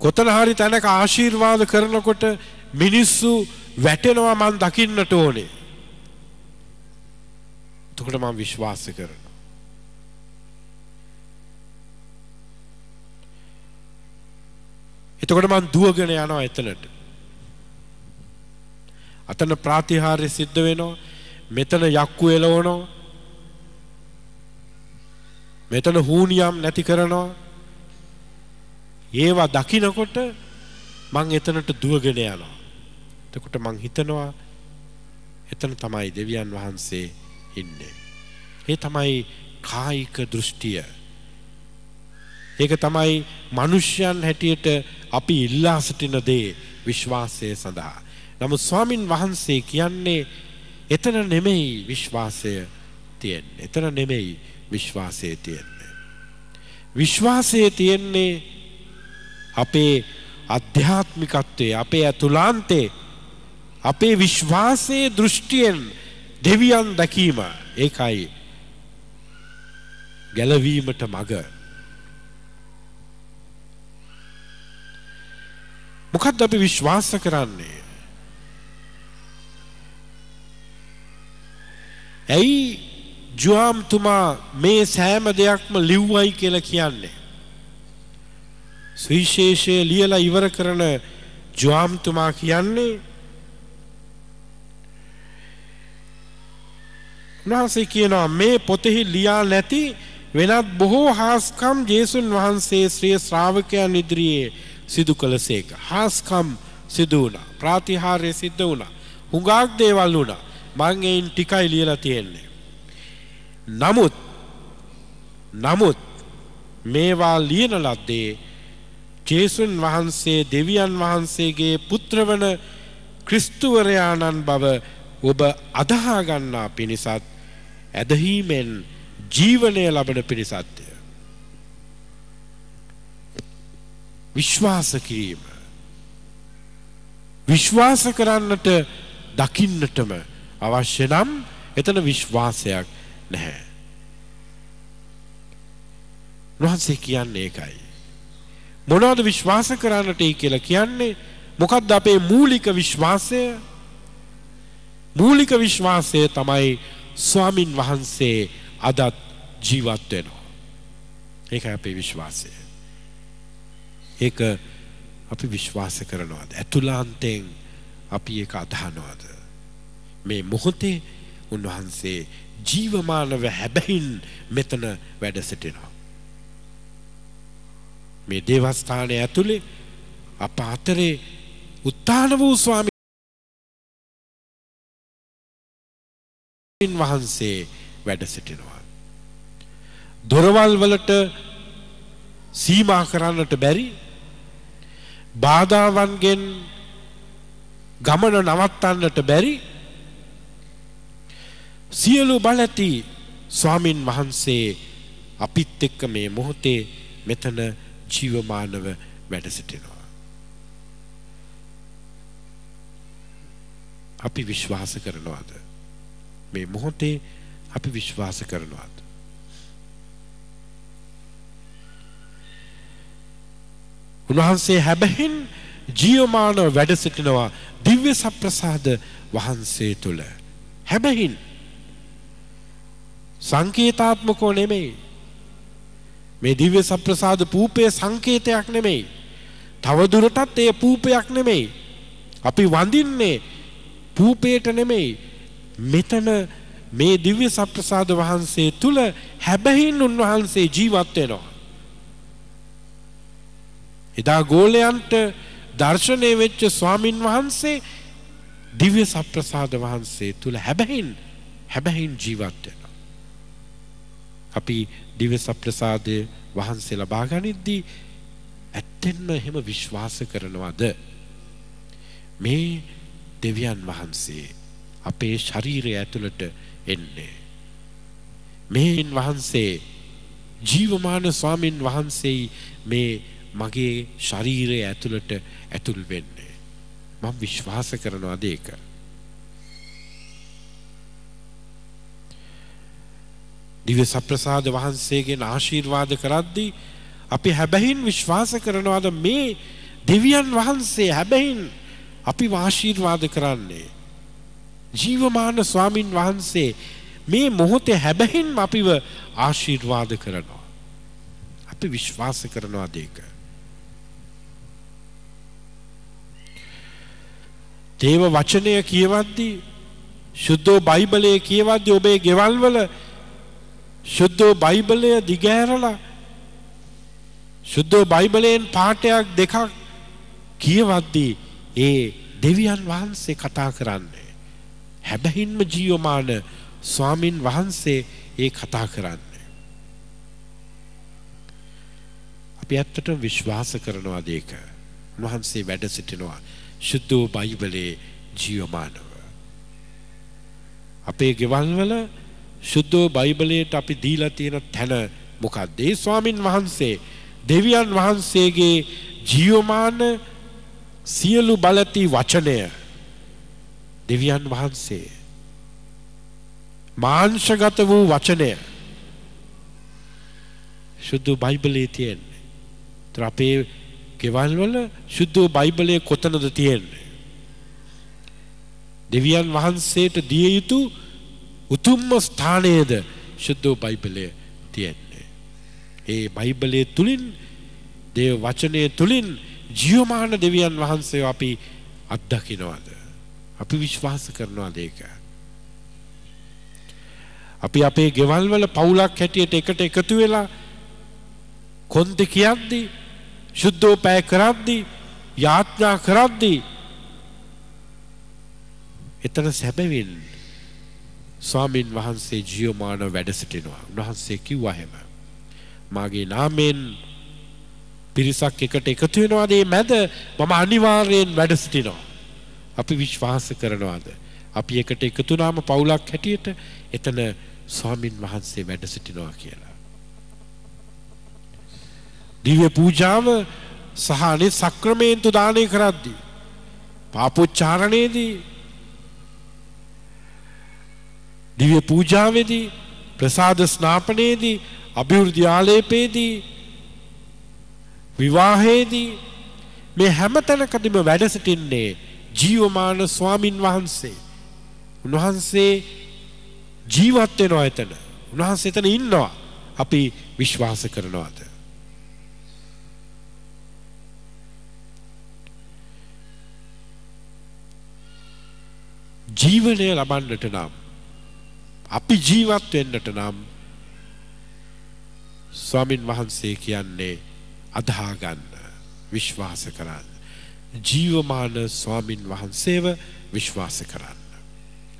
Speaker 4: කොතන හරි තැනක ආශිර්වාද කරනකොට මිනිස්සු වැටෙනවා මං දකින්නට ඕනේ. එතකොට මම විශ්වාස කරනවා. එතකොට මං දුවගෙන යනවා එතනට. අතන ප්‍රාතිහාර්ය සිද්ධ වෙනවා. මෙතන යක්කු එලවනවා. මෙතන හූනියම් නැති කරනවා. ඒවා දකිනකොට මං එතනට දුවගෙන යනවා. එතකොට මං හිතනවා එතන තමයි දෙවියන් වහන්සේ ඉන්නේ. ඒ තමයි කායික දෘෂ්ටිය. ඒක තමයි මනුෂ්‍යයන් හැටියට අපි ඉල්ලා සිටින දේ විශ්වාසය සඳහා. නමුත් ස්වාමින් වහන්සේ කියන්නේ එතන නෙමෙයි විශ්වාසය තියෙන්නේ. එතන නෙමෙයි විශ්වාසය තියෙන්නේ. විශ්වාසය තියෙන්නේ අපේ අධ්‍යාත්මිකත්වයේ අපේ ඇතුලාන්තේ අපේ විශ්වාසයේ දෘෂ්ටියෙන් දෙවියන් දැකීම ඒකයි ගැලවීමට මග. මොකක්ද අපි විශ්වාස කරන්නේ? ඇයි ජුවාම්තුමා මේ සෑම දෙයක්ම ලිව්වයි කියලා කියන්නේ? සුවිශේෂය ලියලා ඉවර කරන ජුවාම්තුමා කියන්නේ උන්වහන්සේ කියනවා මේ පොතෙහි ලියා නැති වෙනත් බොහෝ හාස්කම් ජේසුන් වහන්සේ ශ්‍රිය ශ්‍රාවකයන් ඉදිරියේ සිදු කළසේක. හාස්කම් සිදු වුණා. ප්‍රාතිහාර්ය සිද්ධ වුණා. හුඟක් දේවල් වුණා. මං එයින් ටිකයි ලියලා තියෙන්නේ. නමුත් නමුත් මේවා ලියන ලද්දේ ජේසුන් වහන්සේ දෙවියන් වහන්සේගේ පුත්‍රවන ක්‍රිස්තුවරයාණන් බව ඔබ අදහාගන්නා පිණිසත් ඇදහීමෙන් ජීවනය ලබන පිණිසත්ය. විශ්වාස කිරීම. විශ්වාස කරන්නට දකින්නටම අවශ්‍ය නම් එතන විශ්වාසයක් නැහැ. වහන්සේ කියන්නේ ඒකයි. මොනවද විශ්වාස කරන්නට කියලා කියන්නේ මොකක්ද අපේ මූලික විශ්වාසය මූලික විශ්වාසය තමයි ස්වාමින් වහන්සේ අදත් ජීවත් වෙනවා. ඒක අපේ විශ්වාසය. ඒක අපි විශ්වාස කරනවාද ඇතුලාන්තයෙන් අපි ඒක අදහනවාද මේ මොහොතේ උන්වහන්සේ ජීවමානව හැබැයින් මෙතන වැඩ සිටිනවා. මේ දේවස්ථානය ඇතුළේ අප අතරේ උත්තාන වූ ස්වාමීන් වහන්සේ වැඩ සිටිනවා. දොරවල් වලට සීමා කරන්නට බැරි බාධාවන්ගෙන් ගමන නවත්තන්නට බැරි සියලු බලඇති ස්වාමින් වහන්සේ අපිත් එක්ක මේ මොහොතේ මෙතන ජීවමානව වැඩ සිටිනවා. අපි විශ්වාස කරනවාද. මේ මොහොතේ අපි විශ්වාස කරනවාද. උන්වහන්සේ හැබැහින් ජීවමානව වැඩ සිටිනවා දිව්‍ය සප්‍රසාද වහන්සේ තුළ. හැබැහින් සංකේතාත්මකෝ නෙමෙයි. මේ දිව්‍ය සප්‍රසාද පූපය සංකේතයක් නෙමෙයි. තවදුරටත් එය පූපයක් නෙමෙයි. අපි වඳින්නේ පූපයට නෙමෙයි. මෙතන මේ දිව්‍ය සප්‍රසාද වහන්සේ තුල හැබැයින් උන්වහන්සේ ජීවත් වෙනවා. එදා ගෝලයන්ට දර්ශනය වෙච්ච ස්වාමින් වහන්සේ දිව්‍ය සප්‍රසාද වහන්සේ තුල හැබැයින් හැබැයින් ජීවත් වෙනවා. අපි දිව්‍ය සප්‍රසාදය වහන්සේ ලබා ගනිද්දී ඇත්තෙන්ම එහෙම විශ්වාස කරනවද මේ දෙවියන් වහන්සේ අපේ ශරීරය ඇතුළට එන්නේ. මේන් වහන්සේ ජීවමාන ස්වාමින් වහන්සේ මේ මගේ ශරීරය ඇතුළට ඇතුල් වෙන්නේ. මම විශ්වාස කරනවාද ඒක? දිව්‍ය සප්‍රසාද වහන්සේගෙන් ආශිර්වාද කරද්දී අපි හැබැයින් විශ්වාස කරනවාද මේ දෙවියන් වහන්සේ හැබැයින් අපි ආශිර්වාද කරන්නේ? ජීවමාන ස්වාමින් වහන්සේ මේ මොහොතේ හැබැයින් අපිව ආශිර්වාද කරනවා අපි විශ්වාස කරනවා දෙක දේව වචනය කියවද්දී ශුද්ධෝ බයිබලය කියවද්දී ඔබේ ගෙවල් වල ශුද්ධෝ බයිබලය දිගෑරලා ශුද්ධෝ බයිබලයෙන් පාටයක් දෙකක් කියවද්දී ඒ දෙවියන් වහන්සේ කතා කරන්නේ. හැබැහින්ම ජීවමාන ස්වාමින් වහන්සේ ඒ කතා කරන්නේ. අපි ඇත්තට විශ්වාස කරනවා දේක. වහන්සේ වැඩ සිටිනවා. ශුද්ධෝ බයිබලයේ ජීවමානව. අපේ ගෙවල්වල ශුද්ධෝ බයිබලයට අපි දීලා තියෙන තැන මොකක්ද? ඒ ස්වාමින් වහන්සේ දෙවියන් වහන්සේගේ ජීවමාන සියලු බලති වචනය දෙවියන් වහන්සේ මාංශගත වූ වචනය ශුද්ධ බයිබලයේ තියෙන්නේ. ඒතර අපේ ගෙවල් වල ශුද්ධ බයිබලයේ කොතනද තියෙන්නේ? දෙවියන් වහන්සේට දිය යුතු උතුම්ම ස්ථානයේද ශුද්ධ බයිබලය තියෙන්නේ. ඒ බයිබලයේ තුලින් දේව වචනය තුලින් ජීවමාන දෙවියන් වහන්සේ අපි අත්දකින්නවාද? අපි විශ්වාස කරනවාද ඒක? අපි අපේ ගෙවල් වල පවුලක් හැටියට එකට එකතු වෙලා කොන්ද කියද්දී ශුද්ධෝපය කරද්දී යාඥා කරද්දී එතන සැබවින් ස්වාමින් වහන්සේ ජියෝමාන වැඩ සිටිනවා. උන්වහන්සේ කිව්වා හැම. මාගේ නාමයෙන් පිරිසක් එකට එකතු වෙනවාද මේ මැද මම අනිවාර්යෙන් වැඩ සිටිනවා. අපි විශ්වාස කරනවාද? අපි එකට එකතු වුණාම පවුලක් හැටියට එතන ස්වාමින් වහන්සේ වැඩ සිටිනවා කියලා. දිව්‍ය පූජාව සහ අනිත් සක්‍රමේන්තු දානය කරද්දී පාපොච්චාරණයේදී දිව්‍ය පූජාවේදී ප්‍රසාද ස්නාපනයේදී අභිවෘද්ධි ආලේපයේදී විවාහයේදී මේ හැම තැනකදීම වැඩ සිටින්නේ ජීවමාන ස්වාමින් වහන්සේ. උන්වහන්සේ ජීවත් වෙනවා එතන. උන්වහන්සේ එතන ඉන්නවා. අපි විශ්වාස කරනවාද? ජීවනය ලබන්නට නම් අපි ජීවත් වෙන්නට නම් ස්වාමින් වහන්සේ කියන්නේ අදහා ගන්න විශ්වාස කරන්න ජීවමාන ස්වාමින් වහන්සේව විශ්වාස කරන්න.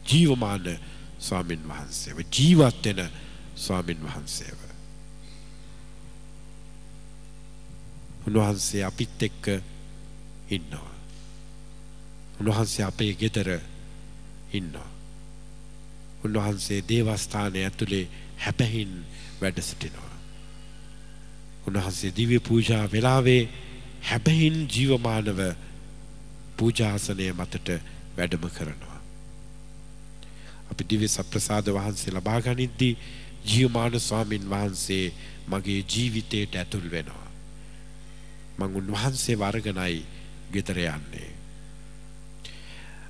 Speaker 4: ජීවමාන ස්වාමින් වහන්සේව ජීවත් වෙන ස්වාමින් වහන්සේව. උන්වහන්සේ අපිත් එක්ක ඉන්නවා. උන්වහන්සේ අපේ ගෙදර ඉන්නවා. උන්වහන්සේ දේවස්ථානය ඇතුලේ හැබැහින් වැඩ සිටිනවා. උන්වහන්සේ දිව්‍ය පූජා වෙලාවේ හැබැහින් ජීවමානව පූජාසනය මතට වැඩම කරනවා. අපි දිව්‍ය සප්‍රසාද වහන්සේ ලබා ගනිද්දී ජීවමාන ස්වාමින් වහන්සේ මගේ ජීවිතයට ඇතුල් වෙනවා. මං උන්වහන්සේ වර්ගනයි ගෙදර යන්නේ.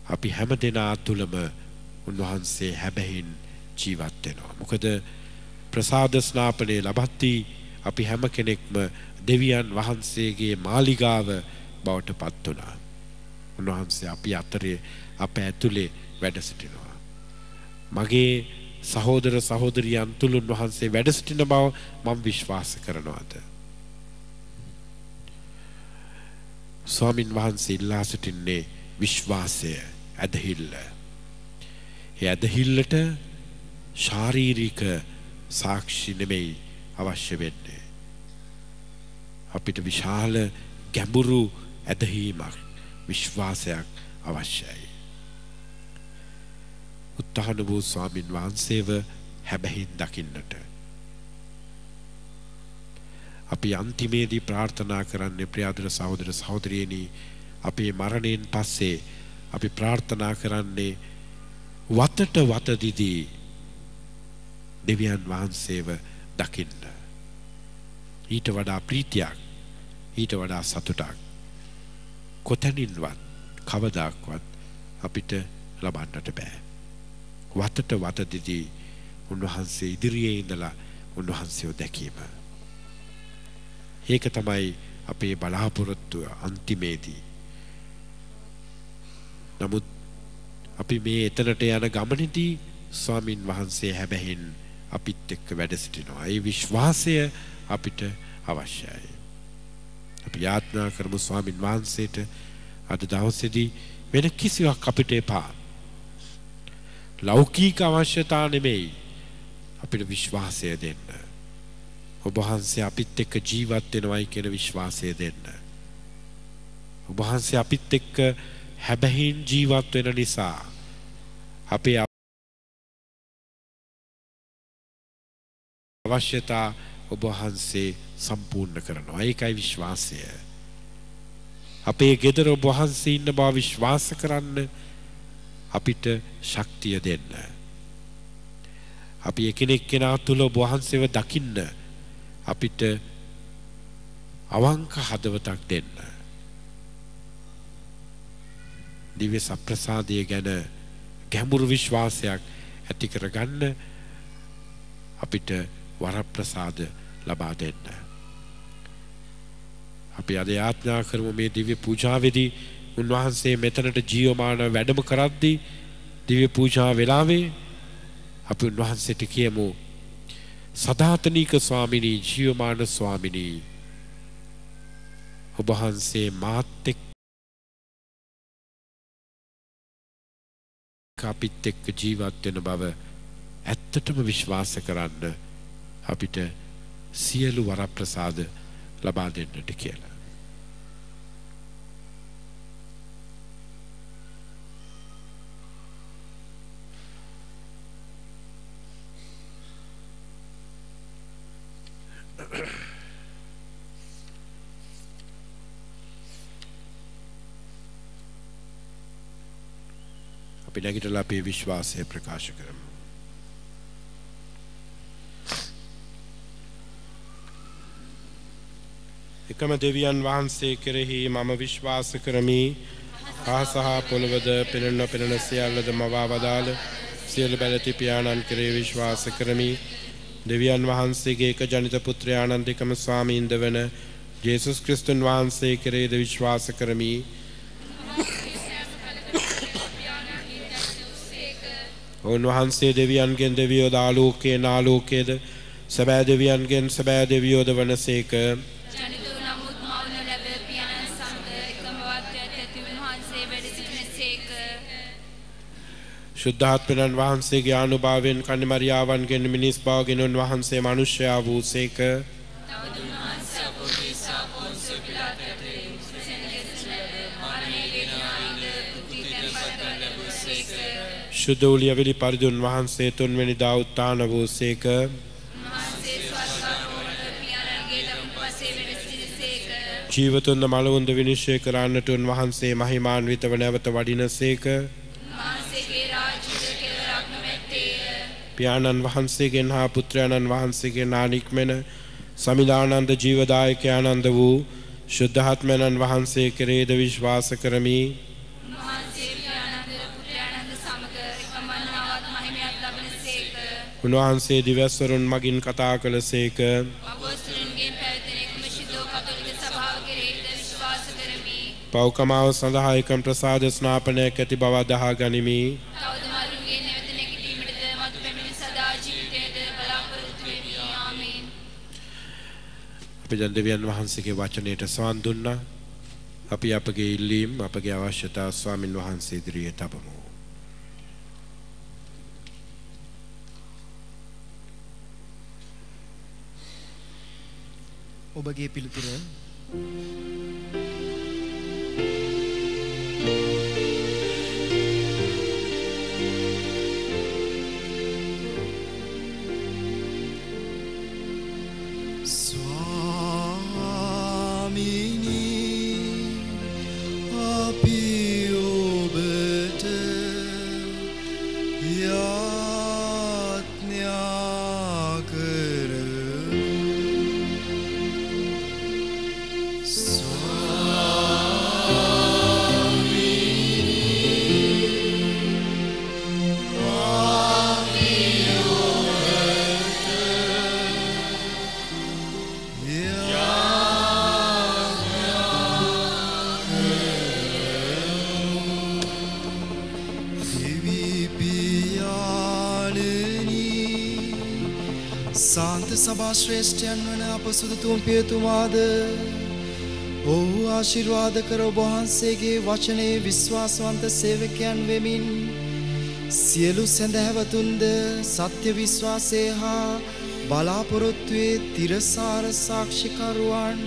Speaker 4: අපි හැම දෙනා තුළම උන්වහන්සේ හැබැහින් ජීවත් වෙනවා. මොකද ප්‍රසාද ස්නාපනයේ ලබද්දී අපි හැම කෙනෙක්ම දෙවියන් වහන්සේගේ මාලිගාව බවට පත් වුණා. උන්වහන්සේ අපි අතරේ අප ඇතුලේ වැඩ සිටිනවා. මගේ සහෝදර සහෝදරියන් තුළ උන්වහන්සේ වැඩ සිටින බව මම විශ්වාස කරනවාද. ස්වාමින් වහන්සේ ඉල්ලා සිටින්නේ විශ්වාසය ඇදහිල්ල. ඒ ඇදහිල්ලට ශාරීරික සාක්ෂි නෙමෙයි අවශ්‍ය වෙන්නේ. අපිට විශාල ගැඹුරු ඇදහීමක් විශ්වාසයක් අවශ්‍යයි. උත්තහන වූ ස්වාමින් වහන්සේව හැබැහින් දකින්නට. අපි අන්තිමේදී ප්‍රාර්ථනා කරන්නේ ප්‍රියාදර සහෝදර සහෝදරියනි අපේ මරණයෙන් පස්සේ අපි ප්‍රාර්ථනා කරන්නේ වතට වතදිදී දෙවියන් වහන්සේව දකින්න. ඊට වඩා ප්‍රීතියක් ඊට වඩා සතුටක් කොතැනින්වත් කවදාක්වත් අපිට ලබන්නට බෑ. වතට වතදිදී උන්වහන්සේ ඉදිරියේ ඉඳලා උන්වහන්සේව දැකීම. ඒක තමයි අපේ බලාපොරොත්තුව අන්තිමේදී. නමුත් අපි මේ එතනට යන ගමනේදී ස්වාමින් වහන්සේ හැබැහින් අපිත් එක්ක වැඩ සිටිනවා. ඒ විශ්වාසය අපිට අවශ්‍යයි. අපි යාත්නා කරමු ස්වාමින් වහන්සේට අද දවසේදී වෙන කිසිවක් අපිට එපා. ලෞකික අවශ්‍යතා නෙමෙයි අපිට විශ්වාසය දෙන්න. ඔබ වහන්සේ අපිත් එක්ක ජීවත් වෙනවයි කියන විශ්වාසය දෙන්න. ඔබ වහන්සේ අපිත් එක්ක හැබැහින් ජීවත් වෙන නිසා අපේ අවශ්‍යතා ඔබ වහන්සේ සම්පූර්ණ කරනවා. ඒකයි විශ්වාසය. අපේ ගෙදර ඔබ වහන්සේ ඉන්න බව විශ්වාස කරන්න අපිට ශක්තිය දෙන්න. අපි එකිනෙක කෙනා තුළ ඔබ වහන්සේව දකින්න අපිට අවංක හදවතක් දෙන්න. දිව්‍ය සප්‍රසාදය ගැන ගැඹුරු විශ්වාසයක් ඇති කරගන්න අපිට වරප්‍රසාද ලබා දෙන්න. අපි අද යාඥා කරමු මේ දිව්‍ය පූජාවේදී උන්වහන්සේ මෙතනට ජීවමාන වැඩම කරද්දී දිව්‍ය පූජා වෙලාවේ අපි උන්වහන්සේට කියමු සදාතනික ස්වාමිනී ජීවමාන ස්වාමිනී ඔබ වහන්සේ මාත් එක්ක අපිත් එක්ක ජීවත් වෙන බව ඇත්තටම විශ්වාස කරන්න අපිට සියලු වරප්‍රසාද ලබා දෙන්නට කියලා. අපි නැගිටලා අපේ විශ්වාසය ප්‍රකාශ කරමු. එකම දෙවියන් වහන්සේ කෙරෙහි මම විශ්වාස කරමි. ආ සහ පොළවද පෙනෙන නොපෙනෙන සියල්ලද මවා වදාළ සියලු බැලති පියාණන් කෙරෙහි විශ්වාස කරමි. දෙවියන් වහන්සේගේ එක ජනිත පුත්‍රයාණන් දෙකම ස්වාමීන්ද වන ජේසුස් ක්‍රිස්තුන් වහන්සේ කෙරෙහිද විශ්වාස කරමි. උන්වහන්සේ දෙවියන්ගෙන් දෙවියෝද ආලෝකයෙන් ආලෝකයේද සැබෑ දෙවියන්ගෙන් සැබෑ දෙවියෝද වනසේක ශුද්ධාත්මයන් වහන්සේගේ ආනුභාවයෙන් කන්‍ය මරියාවන්ගෙන් මිනිස් බවගෙන උන්වහන්සේ මනුෂ්‍යයා වූසේක
Speaker 9: තවද උන්වහන්සේ අපොටිසා පොන්ස පිලාතට සෙනගෙසන මරණයේ ඥානද පුත්‍රී තැන්පත් කර ලැබුසේක.
Speaker 4: ශුද්ධ වූ යවිලි පරිදි උන්වහන්සේ තුන්වෙනි දා උත්ථාන වූසේක
Speaker 9: උන්වහන්සේ ස්වර්ගාරෝහණය පියාණන්ගේ ලබන පසේ වැඩ සිටිනසේක.
Speaker 4: ජීවතුන්ද මළවුන්ද විනිශ්චය කරන්නට උන්වහන්සේ මහිමාන්විතව නැවත වඩිනසේක
Speaker 9: උන්වහන්සේගේ
Speaker 4: පියාණන් වහන්සේගෙන් හා පුත්‍රයාණන් වහන්සේගෙන් ආනික්මෙන සමිදානන්ද ජීවදායකයානන්ද වූ ශුද්ධාත්මයණන් වහන්සේ කෙරේද විශ්වාස කරමි
Speaker 9: උන්වහන්සේ පියාණන්ද පුත්‍රයාණන්ද සමග එකමනාවත් මහිමයක් ලබනසේක.
Speaker 4: උන්වහන්සේ දිවස්වරුන් මගින් කතා කළසේක
Speaker 9: අපොස්තලන්ගෙන් පැවතෙන එකම ශිතෝ කතෝලික සභාව කෙරෙහිද විශ්වාස කරමි.
Speaker 4: පෞකමාව සඳහා එකම් ප්‍රසාද ස්නාපනයක් ඇති බව අදහා ගනිමි
Speaker 9: තවද
Speaker 4: අපි දැන් දෙවියන් වහන්සේගේ වචනයට සවන් දුන්නා. අපි අපගේ ඉල්ලීම් අපගේ අවශ්‍යතා ස්වාමින් වහන්සේ ඉදිරියේ තබමු
Speaker 8: ඔබගේ පිළිතුර
Speaker 10: ශ්‍රේෂ්ඨයන් වන අප සුදුතුම් පියතුමාද ඔහු ආශිර්වාද කර ඔබ වහන්සේගේ වචනයේ විශ්වාසවන්ත සේවකයන් වෙමින් සියලු සැඳැහැවතුන්ද සත්‍ය විශ්වාසය හා බලාපොරොත්තුවේ තිරසාර සාක්ෂිකරුවන්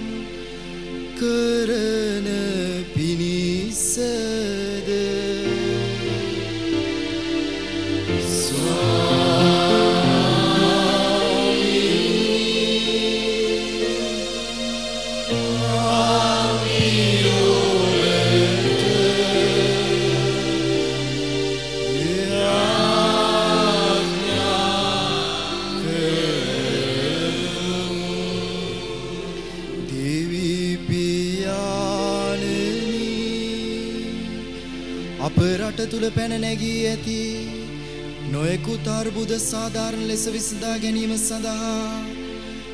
Speaker 10: කරන පිණිසද තුළ පැන නැගී ඇති. නොයෙකුත් අර්බුද සාධාරණ ලෙස විසඳා ගැනීම සඳහා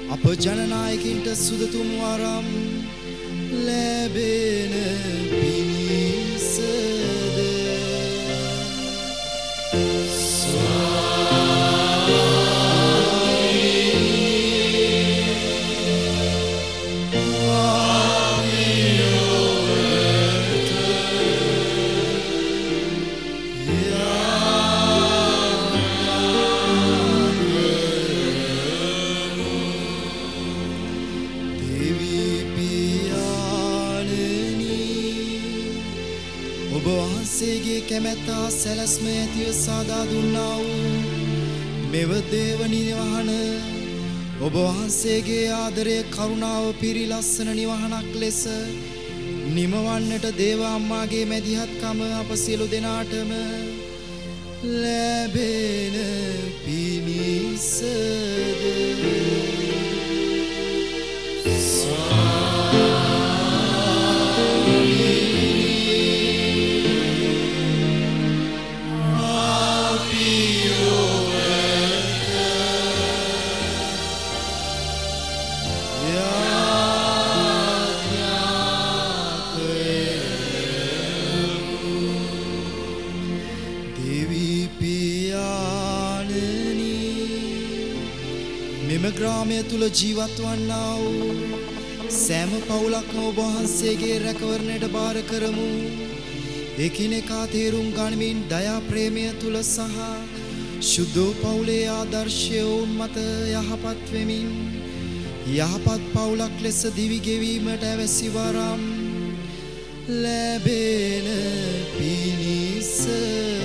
Speaker 10: අප ජනනායකින්ට සුදතුම් වරම් ලැබෙන පිණිසද කැමැත්ත හා සැලැස්ම ඇතිව සාදා දුන්නා වූ මෙව දේව නිවහන ඔබ වහන්සේගේ ආදරය කරුණාව පිරි ලස්සන නිවහනක් ලෙස නිමවන්නට දේව අම්මාගේ මැදිහත්කම අප සියලු දෙනාටම ලැබෙන පිණිසද ග්‍රාමය තුළ ජීවත් වන්නා වූ සෑම පවුලක්ම ඔබ වහන්සේගේ රැකවරණයට බාර කරමු. එකිනෙකා තේරුම් ගනිමින් දයා ප්‍රේමය තුළ සහ ශුද්ධෝ පවුලේ ආදර්ශය ඔවුන් මත යහපත් වෙමින් යහපත් පවුලක් ලෙස දිවි ගෙවීමට ඇවැසි වරම් ලැබෙන පිණිසද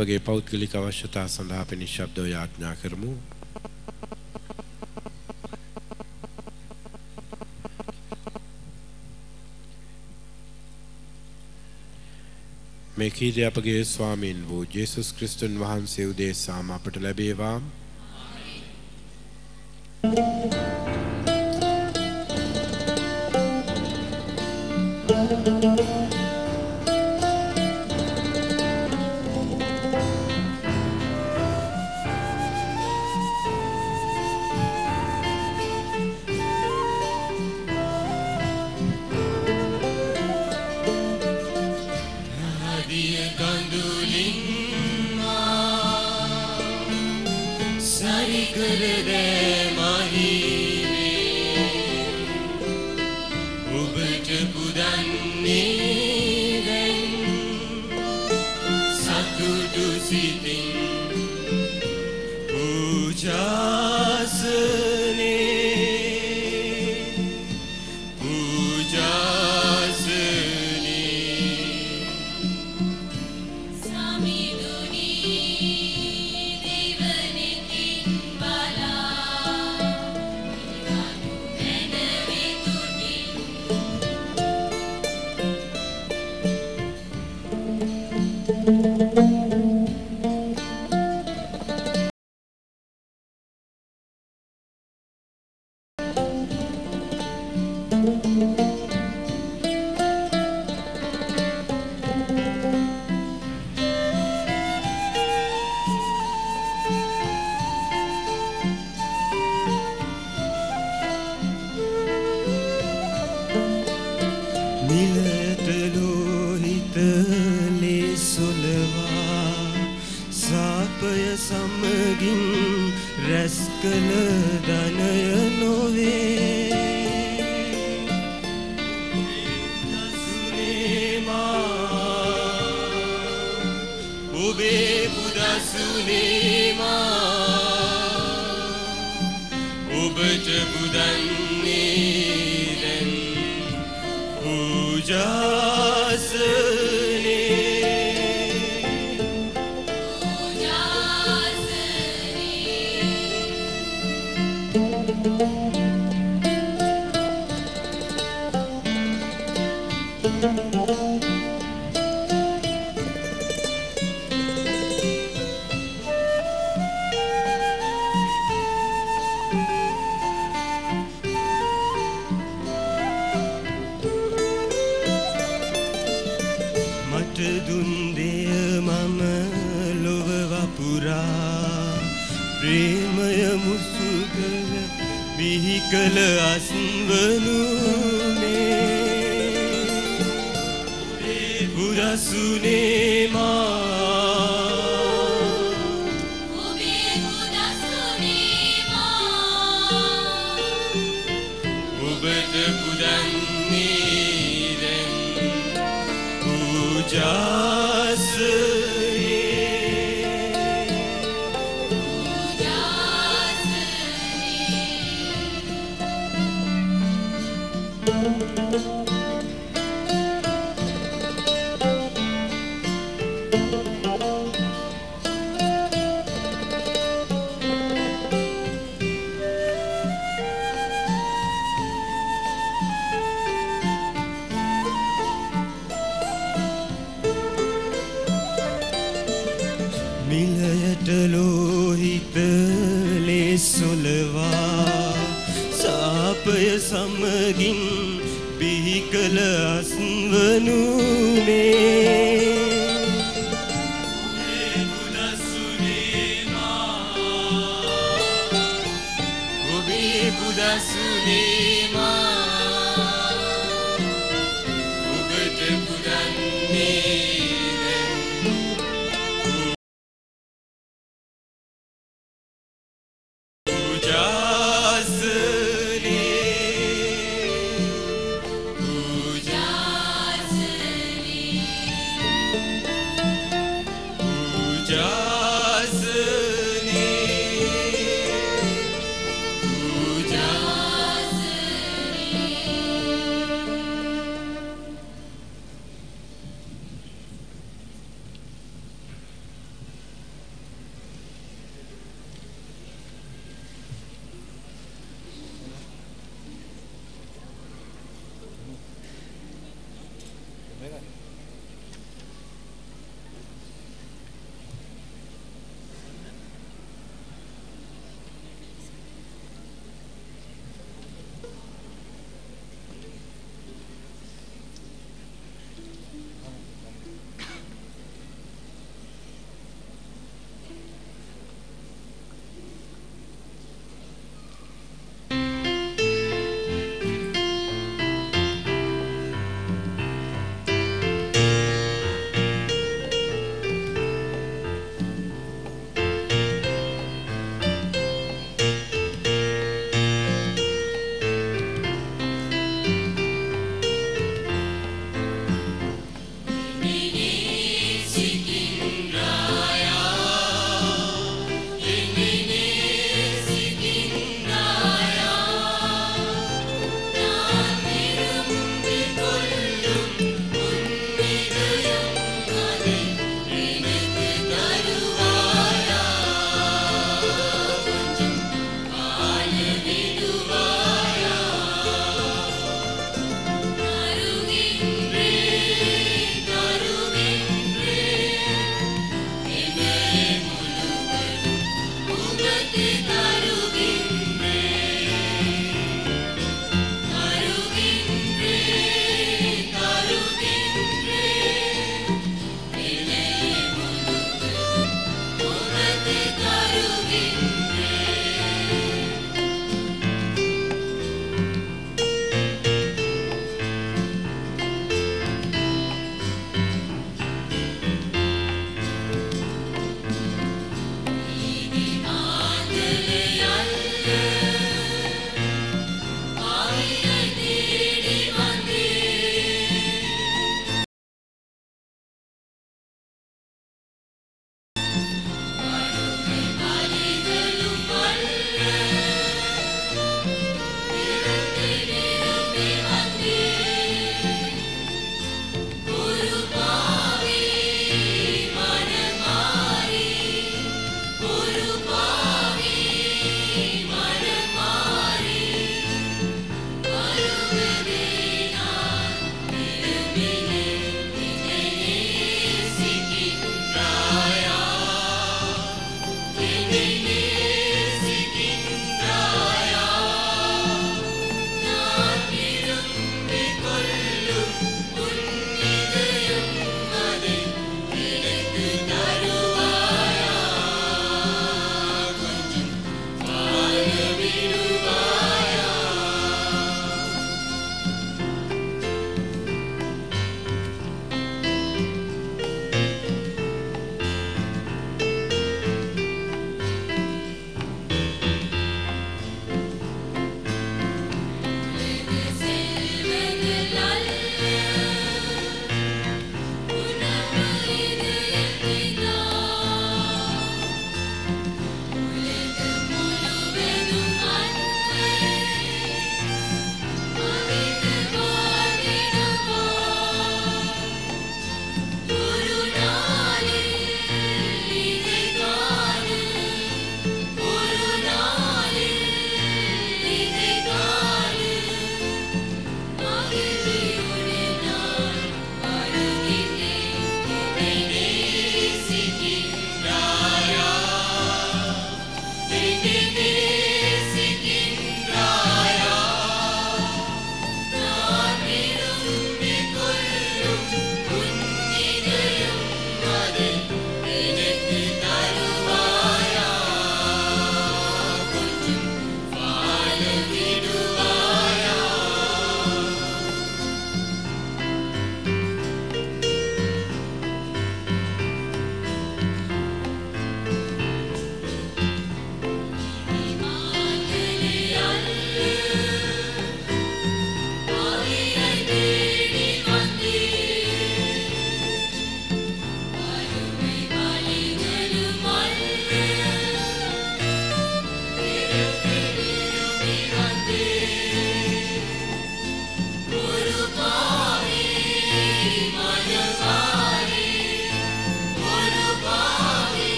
Speaker 4: අපගේ පෞද්ගලික අවශ්‍යතා සඳහා අපි නිශ්ශබ්දව යාඥා කරමු. මේ කීර්තිය අපගේ ස්වාමීන් වූ ජේසුස් ක්‍රිස්තුන් වහන්සේ උදෙසාම අපට ලැබේවා.
Speaker 3: හදිය දෑමහිනේ ඔබට පුදන්නේ දැන් සතුටු සිතින් පූජාසනේ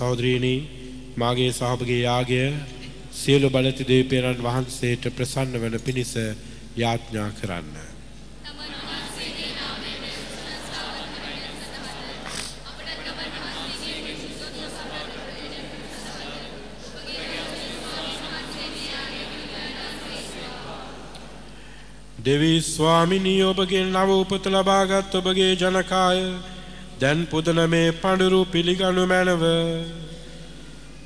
Speaker 4: සහෝදර සහෝදරීනි මාගේ සහභගේ යාගය සියලු බලති දේවපියණන් වහන්සේට ප්‍රසන්න වන පිණිස යාඥා කරන්න. දෙවී ස්වාමිනී ඔබගේ නව උපත ලබාගත් ඔබගේ ජනකාය දැන් පුදන මේ පඬුරු පිළිගනු මැනව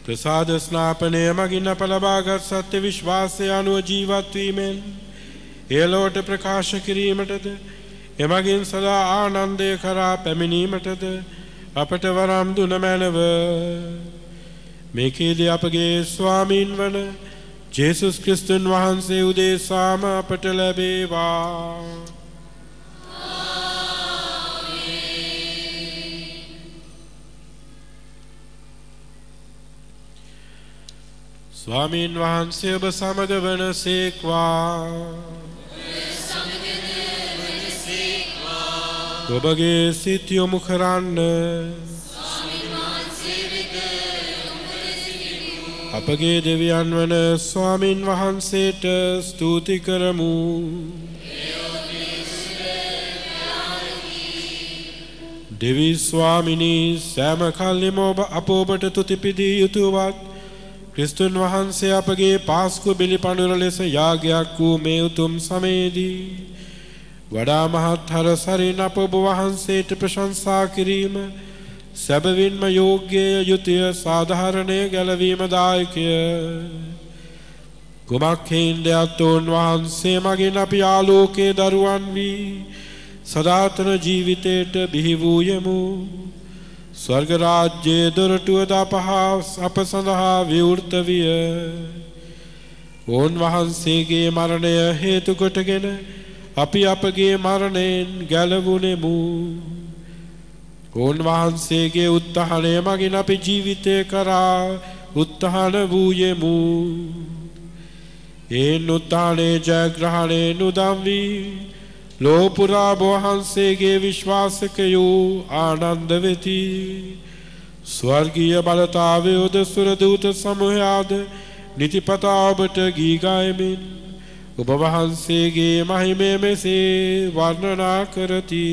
Speaker 4: ප්‍රසාද ස්නාපනය මගින් අප ලබාගත් සත්‍ය විශ්වාසය අනුව ජීවත්වීමෙන් එලෝට ප්‍රකාශ කිරීමටද එමගින් සදා ආනන්දය කරා පැමිණීමටද අපට වරම් දුන මැනව මේකේදී අපගේ ස්වාමීන් වන ජේසුස් ක්‍රිස්තුන් වහන්සේ උදෙසාම අපට ලැබේවා. ස්වාමීන් වහන්සේ ඔබ සමග වනසේක්වා. ඔබගේ සිත් යොමු කරන්න. අපගේ දෙවියන් වන ස්වාමින් වහන්සේට ස්තුති කරමු. දෙවි ස්වාමිනී සෑම කල්ලිම ඔබ අප ඔබට තුතිපිදී යුතුවත් ක්‍රිස්තුන් වහන්සේ අපගේ පාස්කු බිලිපඬුර ලෙස යාගයක් වූ මේ උතුම් සමයේදී වඩා මහත් හර සරින් අප ඔබ වහන්සේට ප්‍රශංසා කිරීම සැබවින්ම යෝග්‍යය යුතුය සාධාරණය ගැලවීම දායකය. කුමක් හේන්දයක් ඔවුන් වහන්සේ මගින් අපි ආලෝකයේ දරුවන් වී සදාතන ජීවිතයට බිහි වූයමු ස්වර්ග රාජ්‍යයේ දොරටුව ද අපහා අප සඳහා විවෘත විය ඔවුන් වහන්සේගේ මරණය හේතු කොටගෙන අපි අපගේ මරණයෙන් ගැලවුණෙමු උන්වහන්සේගේ උත්හානය මගින් අපි ජීවිතය කරා උත්හාන වූයෙමු. එන් උත්හානේ ජයග්‍රහණය නුදම් වී ලෝපුරා බෝහන්සේගේ විශ්වාසකයෝ ආනන්ද වෙති. ස්වර්ගීය බලතාවය ඔද සුරදූත සමූහයාද නිතිපතා ඔබට ගීගයමින් ඔබ වහන්සේගේ මහිමය මෙසේ වර්ණනා කරති.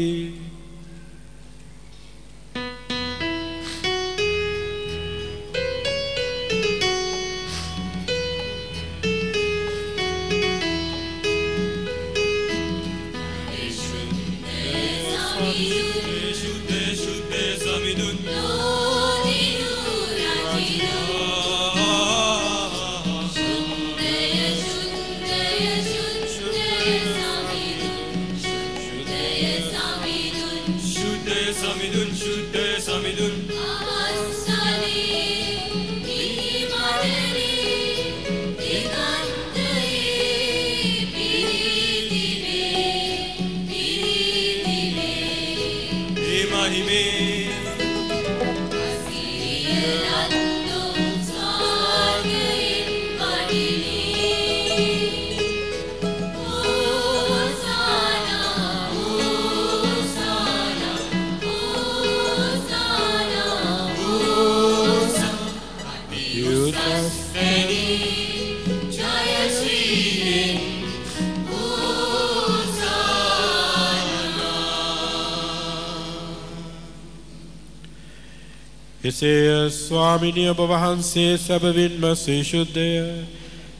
Speaker 4: එසේය ස්වාමිනි ඔබ වහන්සේ සැබවින්ම ශේෂුද්ධය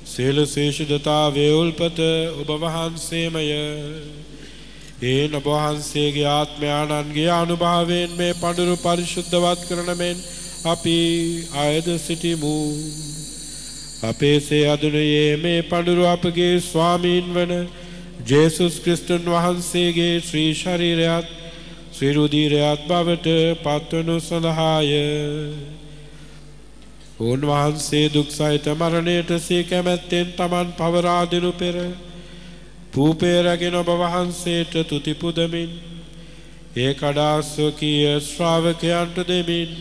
Speaker 4: සියලු ශේෂුදතාවේ උල්පත ඔබ වහන්සේමය. ඒ ඔබ වහන්සේගේ ආත්මයාණන්ගේ අනුභාවයෙන් මේ පඳුරු පරිශුද්ධවත් කරන මෙන් අපි අයද සිටිමු. අපේසේ අදුනයේ මේ පඳුරු අපගේ ස්වාමීන් වන ජේසුස් ක්‍රිස්තුන් වහන්සේගේ ශ්‍රී ශරීරයත් සිරුදීරයත් බවට පත්වනු සඳහාය. උන්වහන්සේ දුක් සහිත මරණයට සේ කැමැත්තෙන් තමන් පවරා දෙනු පෙර පූපේරගෙන ඔබ වහන්සේට තුතිපුදමින් ඒ කඩාස්වකීය ශ්‍රාවකයන්ට දෙමින්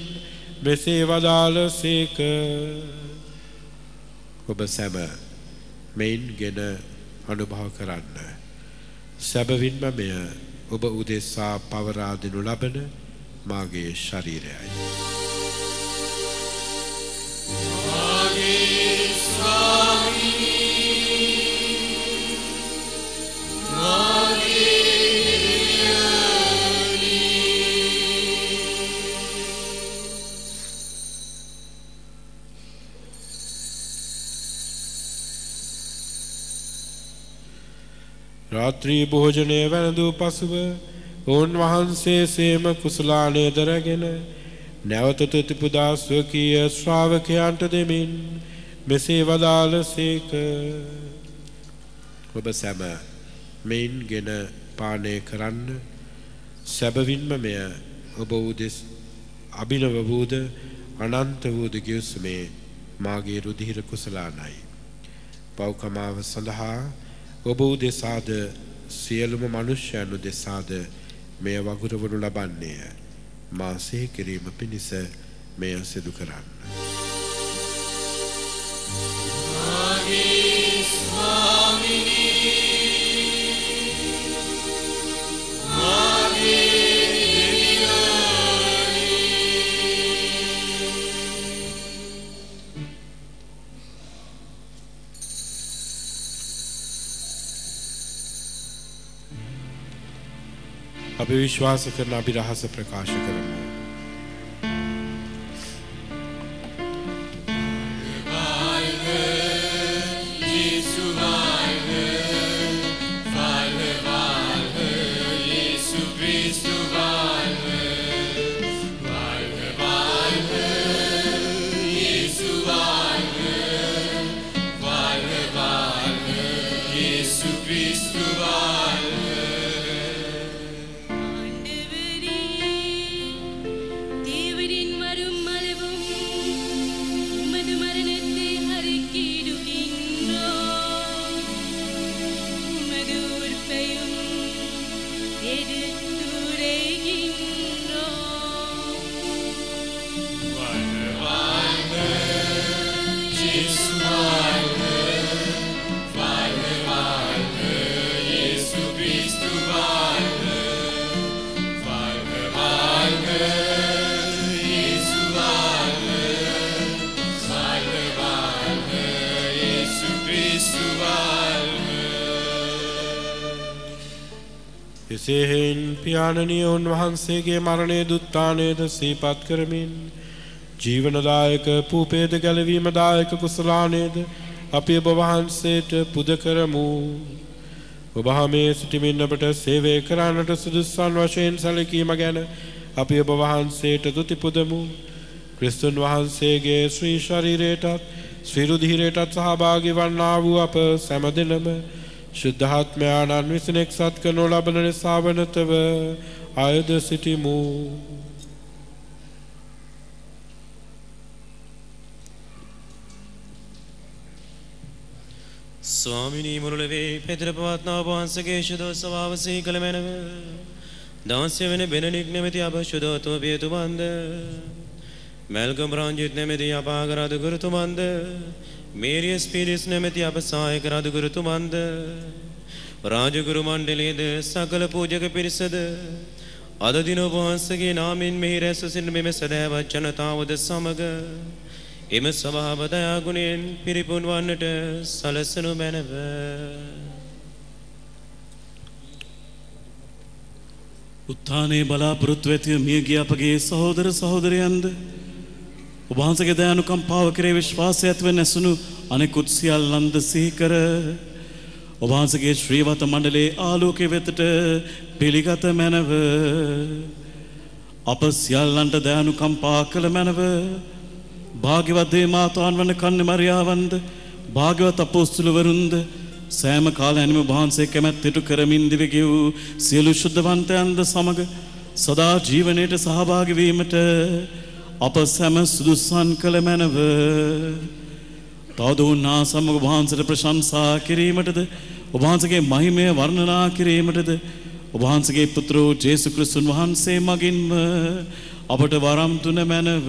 Speaker 4: මෙසේ වදාළ සේක ඔබ සැම මෙයින් ගෙන අනුභව කරන්න. සැබවින්ම මෙය ඔබ උදෙසා පවරා දෙනු ලබන මාගේ ශරීරයයි. මාගේ ශරීරයයි රාත්‍රී භෝජනය වැළඳූ පසුව ඔවුන් වහන්සේ සේම කුසලානය දරගෙන නැවත තුතිපුදා ස්වකීය ශ්‍රාවකයන්ට දෙමින් මෙසේ වදාළ සේක ඔබ සැම මෙයින් ගෙන පානය කරන්න සැබවින්ම මෙය ඔබ උදෙස් අභිනව වූද අනන්ත වූද ගියුසුමේ මාගේ රුධිර කුසලානයි. පෞකමාව සඳහා ඔබ උදෙසාද සියලුම මනුෂ්‍යයන් උදෙසාද මෙය වගුරවනු ලබන්නේය. මා සිහි කිරීම පිණිස මෙය සිදු කරන්න.
Speaker 11: මාගේ ස්වාමිනී
Speaker 4: අපි විශ්වාස කරන අභිරහස ප්‍රකාශ කරමු. හෙයින් පියාණනිය උන්වහන්සේගේ මරණය දුත්තානයද සීපත් කරමින් ජීවනදායක පූපේද ගැලවීමදායක කුසලානයද අපි ඔබ වහන්සේට පුද කරමු. ඔබහමේ සිටිමින් අපට සේවය කරන්නට සුදුස්සන් වශයෙන් සැලකීම ගැන අපි ඔබ වහන්සේට තුති පුදමු. ක්‍රිස්තුන් වහන්සේගේ ශ්‍රී ශරීරයටත් ස්විරුදිහිරයටත් සහභාගි වන්නා වූ අප සැමදිනම ශුද්ධාත්මයාණන් විසින එක්සත් කරනු ලබන නිසා වනතව අයද සිටිමු.
Speaker 12: ස්වාමිනී මුරුලවේ පෙතර පවත්නාව වහන්සගේ ශුදෝ සවාවසී කළ මැනව දාස්‍ය වෙන බෙනනික් නැමැති අප ශුදෝතුව පියතුමන්ද මැල්කම් රාංජිත් නැමැති අපාගරාධ ගුරුතුමන්ද මේරියස් පිරිස් නැමැති අප සායක රාධ ගුරුතුමන්ද රාජගුරු මණ්ඩලයේද සකල පූජක පිරිසද අද දින වහන්සගේ නාමින් මෙහි රැස් සිටින මෙම සදෑවත් ජනතාවද සමග එම සභාව දයාගුණයෙන් පිරිපුන් වන්නට සලසනු මැනව.
Speaker 13: උත්ථානයේ බලාපොරොත්තු ඇතිව මියගිය අපගේ සහෝදර සහෝදරයන්ද ඔබහන්සගේ දයනුකම්පාව කරේ විශ්වාසය ඇතිව නැසුණු අනෙකුත් සියල්ලන්ද සිහි කර ඔබහන්සගේ ශ්‍රීවත මණ්ඩලේ ආලෝකය වෙතට පිළිගත මැනව. අප සියල්ලන්ට දයනුකම්පා කළ මැනව. භාග්‍යවත් දේ මාතාන් වන කන්න මරියාවන්ද භාග්‍යවත් අපෝස්තුලවරුන්ද සෑම කාලයනම වහන්සේ කැමැත්තෙටු කරමින් දිවගෙව් සියලු ශුද්ධවන්තයන්ද සමග සදා ජීවනයට සහභාගි වීමට අප සැම සුදුස්සන් කළ මැනව. තවද උන්නා සමග වහන්සට ප්‍රශංසා කිරීමටද ඔබහන්සගේ මහිමය වර්ණනා කිරීමටද ඔබහන්සගේ පුත්‍රෝ ජේසු කෘස්තුන් වහන්සේ මගින්ම අපට වරම් තුන මැනව.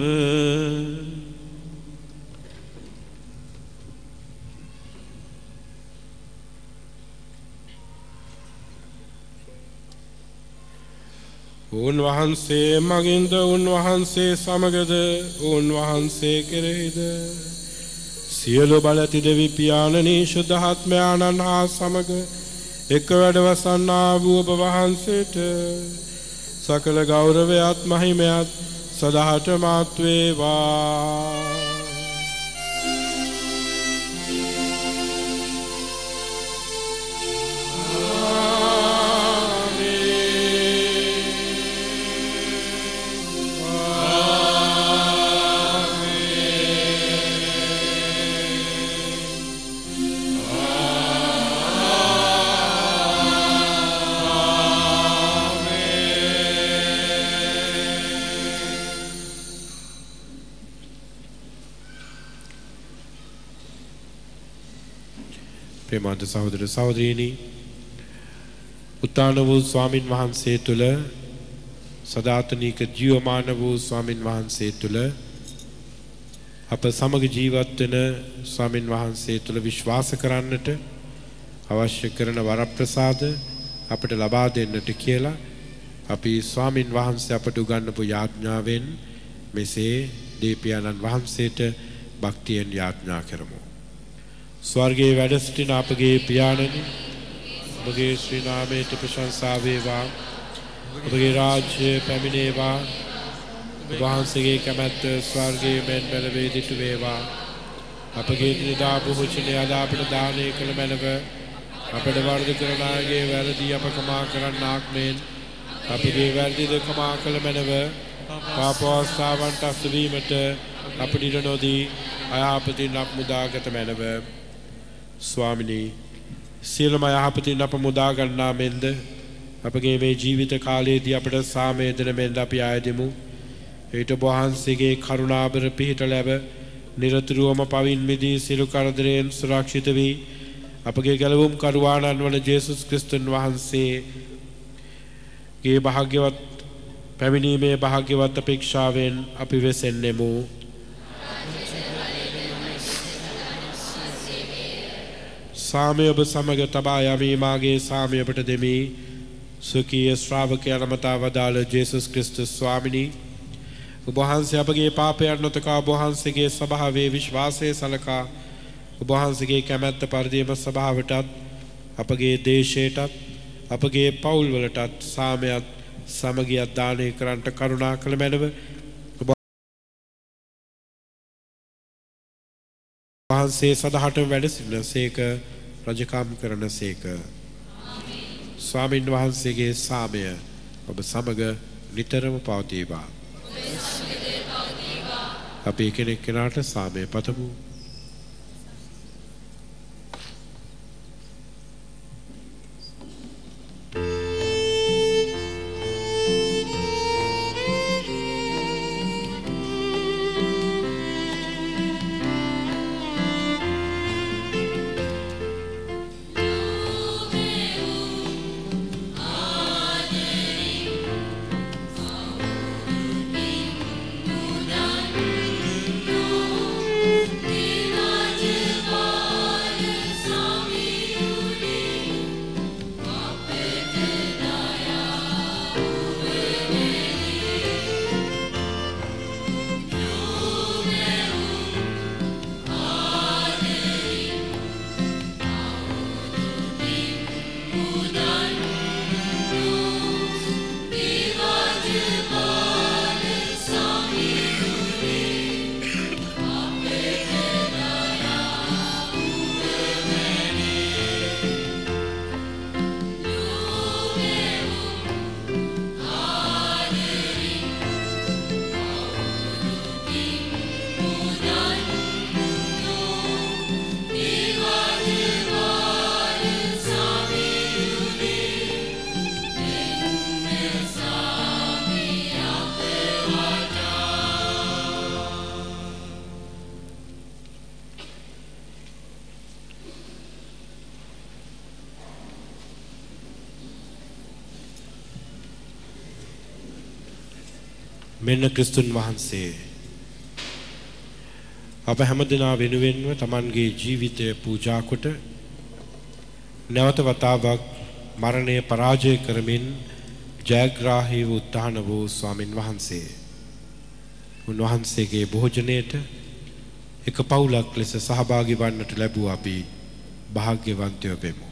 Speaker 4: උන්වහන්සේ මගින්ද උන්වහන්සේ සමගද උන්වහන්සේ කෙරෙහිද? සියලු බල ඇති දෙවි පියාණනී ශුද්ධාත්මයාණන් හා සමග එක වැඩවසන්නා වූ ඔබ වහන්සේට සකල ගෞරවයත් මහිමයත් සදහට මාත් වේවා. ප්‍රේමාන්ත සහෝදර සහෝදරීනි උත්තාන වූ ස්වාමින් වහන්සේ තුළ සදාතනික ජීවමාන වූ ස්වාමින් වහන්සේ තුළ අප සමග ජීවත් වෙන ස්වාමින් වහන්සේ තුළ විශ්වාස කරන්නට අවශ්‍ය කරන වරප්‍රසාද අපට ලබා දෙන්නට කියලා අපි ස්වාමින් වහන්සේ අපට උගන්වපු යාඥාවෙන් මෙසේ දීපියාණන් වහන්සේට භක්තියෙන් යාඥා කරමු. ස්වර්ගයේ වැඩ සිටින අපගේ පියාණනි ඔබගේ ශ්‍රී නාමයට ප්‍රශංසා වේවා. ඔබගේ රාජ්‍ය පැමිණේවා. ඔබ වහන්සේගේ කැමැත්ත ස්වර්ගයේ මෙන් පෙළවේ දිටු වේවා. අපගේ නිදා භෝජනය අද අපට දානය කළ මැනව අපට වර්ධ කරන අයගේ වැරදි අප කමා කරන්නාක් මෙන් අපගේ වැරදිද කමා කළ මැනව පාපවස්ථාවන්ට අස්වීමට අපට ඉඩ නොදී අයහපතින් අප මුදාගත මැනව. ස්වාමිනී සියලුම යහපතින් අප මුදා ගන්නා මෙන්ද අපගේ මේ ජීවිත කාලයේදී අපට සාමය දෙන මෙන්ද අපි ආයදෙමු. ඊට වහන්සේගේ කරුණාබර පිහිට ලැබ නිරතුරුවම පවින් මිදී සියලු කරදරයෙන් සුරක්ෂිත වී අපගේ ගැලවුම් කරුවාණන් වන ජේසුස් ක්‍රිස්තුන් වහන්සේගේ භාග්‍යවත් පැමිණීමේ භාග්‍යවත් අපේක්ෂාවෙන් අපි වෙසෙන්නෙමු. සාමය ඔබ සමග තබා යමී මාගේ සාමය ඔබට දෙමි. සුකීය ශ්‍රාවකයන් මතා වදාළ ජේසුස් ක්‍රිස්තුස් ස්වාමිනී. ඔබ වහන්සේ අපගේ පාපයන් නොතකා ඔබ වහන්සේගේ ස්වභාවයේ විශ්වාසය සලකා ඔබ වහන්සේගේ කැමැත්ත පරිදිම ස්වභාවටත් අපගේ දේශයටත් අපගේ පවුල් වලටත් සාමයත් සමගියත් දානය කරන්නට කරුණා කළ මැනව. වහන්සේ සදහටම වැඩ සිටින සේක. රජකම් කරන සේක. ස්වාමින් වහන්සේගේ සාමය ඔබ සමග නිතරම පවතිවා. අපි කෙනෙක් කෙනාට සාමය පතමු. මෙන්න ක්‍රිස්තුන් වහන්සේ අප හැමදෙනා වෙනුවෙන්ම Tamanගේ ජීවිතය පූජා කොට නැවත වතාවක් මරණය පරාජය කරමින් ජයග්‍රාහී වූ උත්හාන වූ ස්වාමින් වහන්සේ උන්වහන්සේගේ භෝජනයට
Speaker 3: එක පවුලක් ලෙස සහභාගී වන්නට ලැබුව අපි භාග්‍යවන්තයෝ වෙමු.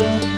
Speaker 14: මේ සමේ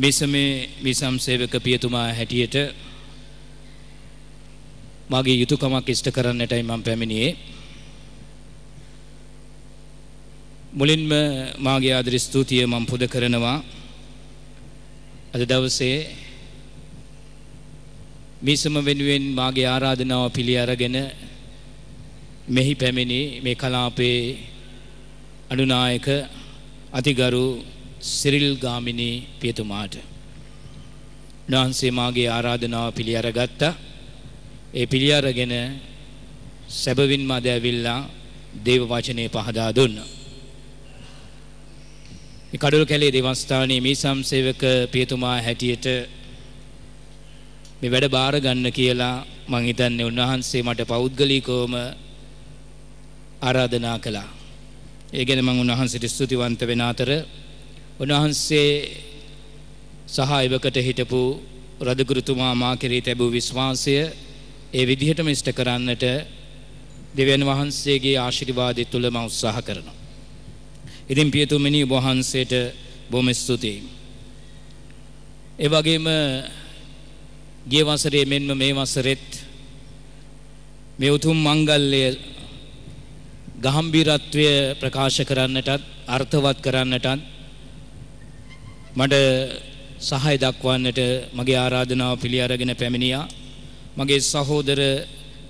Speaker 14: මිසම් සේවක පියතුමා හැටියට මගේ යුතුයකමක් ඉෂ්ට කරන්නටයි මම පැමිණියේ. මුලින්ම මාගේ ආදර ස්තුතිය මම පුද කරනවා. අද දවසේ මිසම වෙනුවෙන් මාගේ ආරාධනාව පිළි අරගෙන මෙහි පැමිණි මේ කලාපේ අනුනායක අතිගරු සිරිල් ගාමිණී පියතුමාට. උන්වහන්සේ මාගේ ආරාධනාව පිළි අරගත්තා. ඒ පිළි අරගෙන සැබවින්ම අද ඇවිල්ලා දේව වචනේ පහදා දුන්නා. මේ කඩොල් කැලේ දේවස්ථානයේ මීසම් සේවක පියතුමා හැටියට මේ වැඩ බාර ගන්න කියලා මං හිතන්නේ උන්වහන්සේ මට පෞද්ගලිකවම ආරාධනා කළා. ඒ ගැන මං උන්වහන්සේට ස්තුතිවන්ත වෙන අතර උන්වහන්සේ සහ එවකට හිටපු රදගුරුතුමා මා කෙරේ තැබූ විශ්වාසය ඒ විදිහටම ඉෂ්ට කරන්නට දෙවියන් වහන්සේගේ ආශිර්වාදය තුළ මම උත්සාහ කරනවා. ඉතින් පියතුමනි ඔබ වහන්සේට බොහොම ස්තුතියි. ඒ වගේම ගිය වසරේ මෙන්ම මේ වසරෙත් මේ උතුම් මංගල්‍ය ගහම්බීරත්වය ප්‍රකාශ කරන්නටත් අර්ථවත් කරන්නටත් මට සහය දක්වන්නට මගේ ආරාධනාව පිළි අරගෙන පැමිණියා. මගේ සහෝදර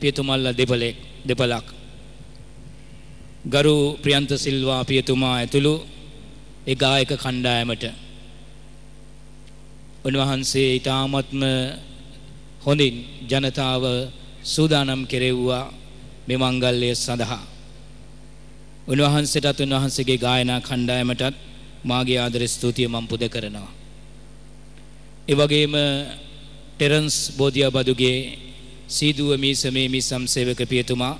Speaker 14: පියතුමල්ලා දෙපලෙක් දෙපලක්. ගරු ප්‍රියන්ත සිල්වා පියතුමා ඇතුළු ඒ ගායක කණ්ඩායමට. උන්වහන්සේ ඊ타මත්ම හොඳින් ජනතාව සූදානම් කෙරෙව්වා මේ මංගල්‍යය සඳහා. උන්වහන්සේටත් උන්වහන්සේගේ ගායනා කණ්ඩායමටත් මාගේ ආදර ස්තුතිය මම පුද කරනවා. ඒ වගේම ටෙරන්ස් බෝධියාබදුගේ සීදුව මීසමේ මිසම් සේවක පියතුමා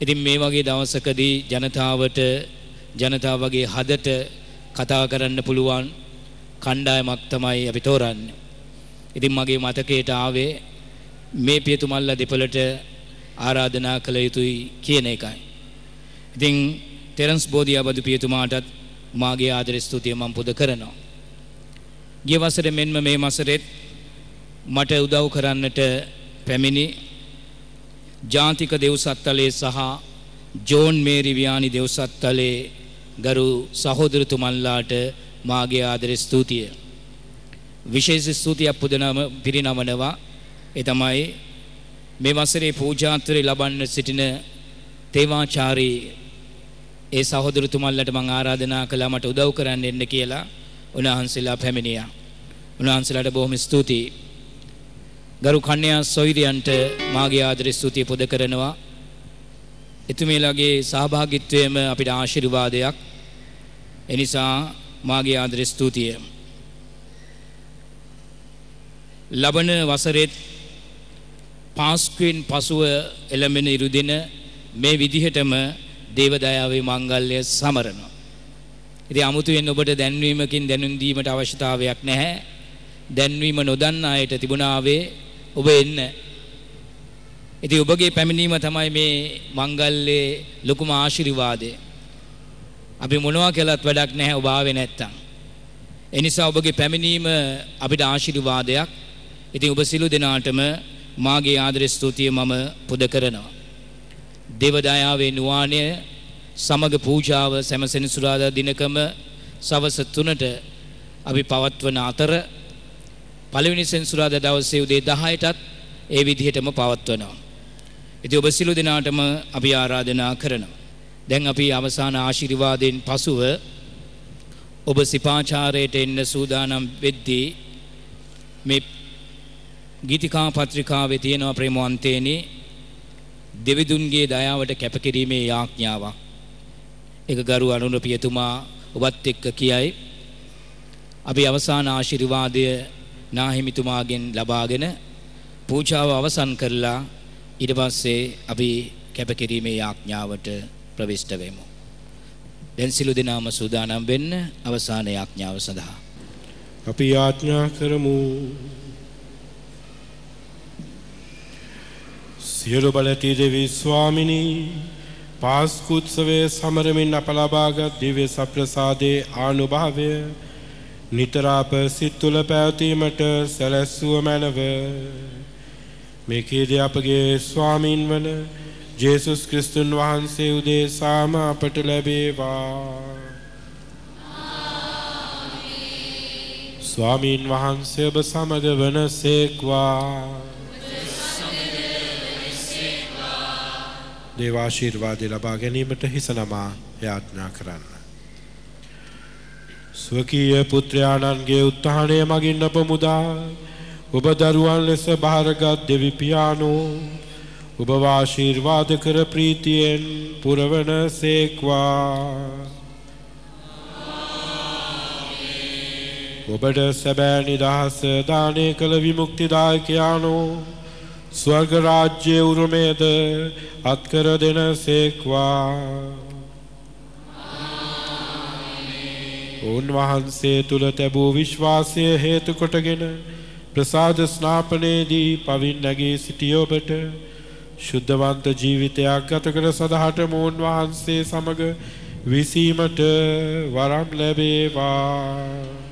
Speaker 14: ඉතින් මේ වගේ දවසකදී ජනතාවට ජනතාවගේ හදට කතා කරන්න පුළුවන් කණ්ඩායමක් තමයි අපි තෝරන්නේ. ඉතින් මගේ මතකයට ආවේ මේ පියතුමල්ලා දෙපළට ආරාධනා කළ යුතුයි කියන එකයි. ඉතින් ටෙරන්ස් බෝධියාබදු පියතුමාටත් මාගේ ආදර ස්තුතිය මම පුද කරනවා. ගිය වසරේ මෙන්ම මේ වසරෙත් මට උදව් කරන්නට පැමිණි ජාතික දෙව්සත්තලේ සහ ජෝන් මේරි වියානි දෙව්සත්තලේ ගරු සහෝදරතුමන්ලාට මාගේ ආදර ස්තුතිය. විශේෂ ස්තුතියක් පුදනම පිරිනමනවා ඒ තමයි මේ වසරේ පූජාත්‍රය ලබන්න සිටින තේවාචාරී ඒ සහෝදරතුමල්ලට මං ආරාධනා කළා මට උදව් කරන්න එන්න කියලා උන්වහන්සේලා පැමිණියා. උන්වහන්සේලාට බොහොම ස්තුතියි. ගරු කන්‍යා සොයිරියන්ට මාගේ ආදර ස්තුතිය පුද කරනවා. එතුමියලාගේ සහභාගිත්වයම අපිට ආශිර්වාදයක්. එනිසා මාගේ ආදර ස්තුතිය. ලබන වසරෙත් පාස්කුවෙන් පසුව එළඹෙන ඉරුදින මේ විදිහටම දේවදයාවේ මංගල්‍ය සමරනවා. ඉතින් අමුතුවෙන් ඔබට දැන්වීමකින් දැනුම් දීමට අවශ්‍යතාවයක් නැහැ. දැන්වීම නොදන්න අයට තිබුණාවේ ඔබ එන්න. ඉතින් ඔබගේ පැමිණීම තමයි මේ මංගල්‍යයේ ලොකුම ආශිර්වාදය. අපි මොනවා කළත් වැඩක් නැහැ ඔබ ආවේ නැත්තම්. ඒ නිසා ඔබගේ පැමිණීම අපිට ආශිර්වාදයක්. ඉතින් ඔබ සිළු දෙනාටම මාගේ ආදර ස්තුතිය මම පුද කරනවා. දේවදායාවේ නුවානය සමග පූජාව සැම සෙනසුරාදා දිනකම සවස 3ට අපි පවත්වන අතර පළවෙනි සෙනසුරාදා දවසේ උදේ 10ටත් ඒ විදිහටම පවත්වනවා. ඉතින් ඔබ සිළු දෙනාටම අපි ආරාධනා කරනවා. දැන් අපි අවසාන ආශිර්වාදයෙන් පසුව ඔබ සිපාචාරයට එන්න සූදානම් වෙද්දී මේ ගීතිකා පත්‍රිකාවේ තියෙනවා ප්‍රේමවන්තේනි දෙවිදුන්ගේ දයාවට කැපකිරීමේ යාඥාවක්. ඒක ගරු අනුර පියතුමා ඔබත් එක්ක කියයි. අපි අවසාන ආශිර්වාදය නාහිමිතුමාගෙන් ලබාගෙන පූජාව අවසන් කරලා ඊට පස්සේ අපි කැපකිරීමේ යාඥාවට ප්‍රවිෂ්ඨ වෙමු. දැන් සිළු දෙනාම සූදානම් වෙන්න අවසාන යාඥාව සඳහා.
Speaker 4: අපි යාඥා කරමු. සියලු බලති දෙවි ස්වාමිනී පාස්කුත්සවය සමරමින් අප ලබාගත් දිව්‍ය සප්‍රසාදයේ ආනුභාවය නිතරාප සිත් තුළ පැවතීමට සැලැස්සුව මැනව. මේකේදී අපගේ ස්වාමීන් වන ජේසුස් ක්‍රිස්තුන් වහන්සේ උදෙසාම අපට ලැබේවා. ස්වාමීන් වහන්සේ ඔබ සමග වනසේක්වා දේවාශීර්වාදය ලබා ගැනීමට හිස නමා යාඥා කරන්න. ස්වකීය පුත්‍රයාණන්ගේ උත්හානය මගින් අප මුදා ඔබ දරුවන් ලෙස භාරගත් දෙවි පියාණෝ ඔබ වාශීර්වාද කර ප්‍රීතියෙන් පුරවන සේක්වා ඔබට සැබෑ නිදහස දානය කළ විමුක්තිදායකයානෝ ස්වර්ග රාජ්‍ය උරුමේද අත්කර දෙන සේක්වා. උන්වහන්සේ තුළ තැබූ විශ්වාසය හේතු කොටගෙන ප්‍රසාද ස්නාපනයේදී පවින් නැගී සිටිය ඔබට ශුද්ධවන්ත ජීවිතයක් ගත කර සදහට මෝන් වහන්සේ සමග විසීමට වරම් ලැබේවා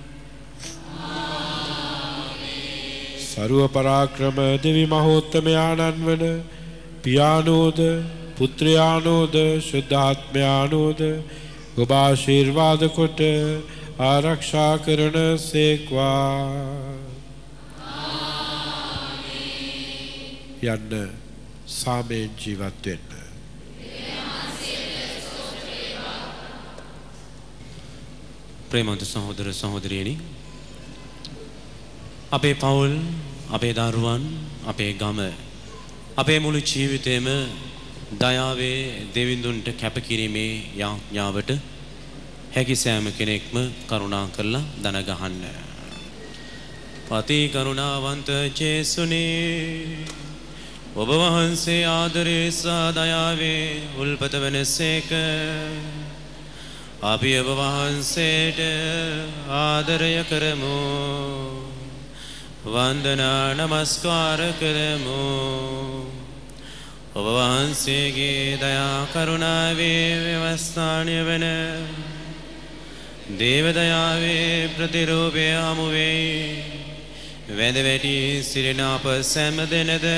Speaker 4: සරුව පරාක්‍රම දෙවි මහෝත්තමයාණන් වන පියානෝද පුත්‍රයානෝද ශුද්ධාත්මයානෝද ඔබ ආශිර්වාද කොට ආරක්ෂා කරන සේක්වා. යන්න සාමයෙන් ජීවත් වෙන්න.
Speaker 12: ප්‍රේමන්ත සහෝදර සහෝදරියනි අපේ පවුල් අපේ දරුවන් අපේ ගම අපේ මුළු ජීවිතේම දයාවේ දෙවිඳුන්ට කැපකිරීමේ යාඥාවට හැකි සෑම කෙනෙක්ම කරුණා කරලා දන ගහන්න. පති කරුණාවන්ත ජේසුනේ ඔබ වහන්සේ ආදරේ සා දයාවේ උල්පත වෙනසේක අපි ඔබ වහන්සේට ආදරය කරමු වන්දනා නමස්කාර කරමු. ඔබ වහන්සේගේ දයා කරුණාවේ ව්‍යවස්ථානය වන දේවදයාවේ ප්‍රතිරූපය හමුවෙයි වැඳ වැටි සිරෙන අප සැම දෙනද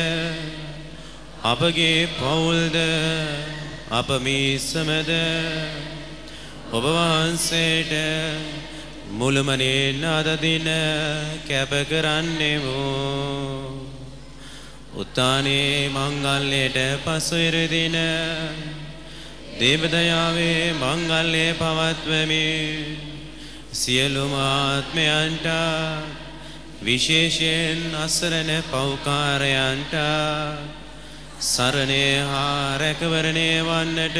Speaker 12: අපගේ පවුල්ද අප මීසමද? ඔබ වහන්සේට මුළුමනින් අද දින කැප කරන්නෙමු. උත්තානේ මංගල්‍යයට පසු ඉරදින දේවදයාවේ මංගල්‍යය පවත්වමි. සියලුම ආත්මයන්ට විශේෂයෙන් අසරණ පෞකාරයන්ට සරණය හා රැකවරණය වන්නට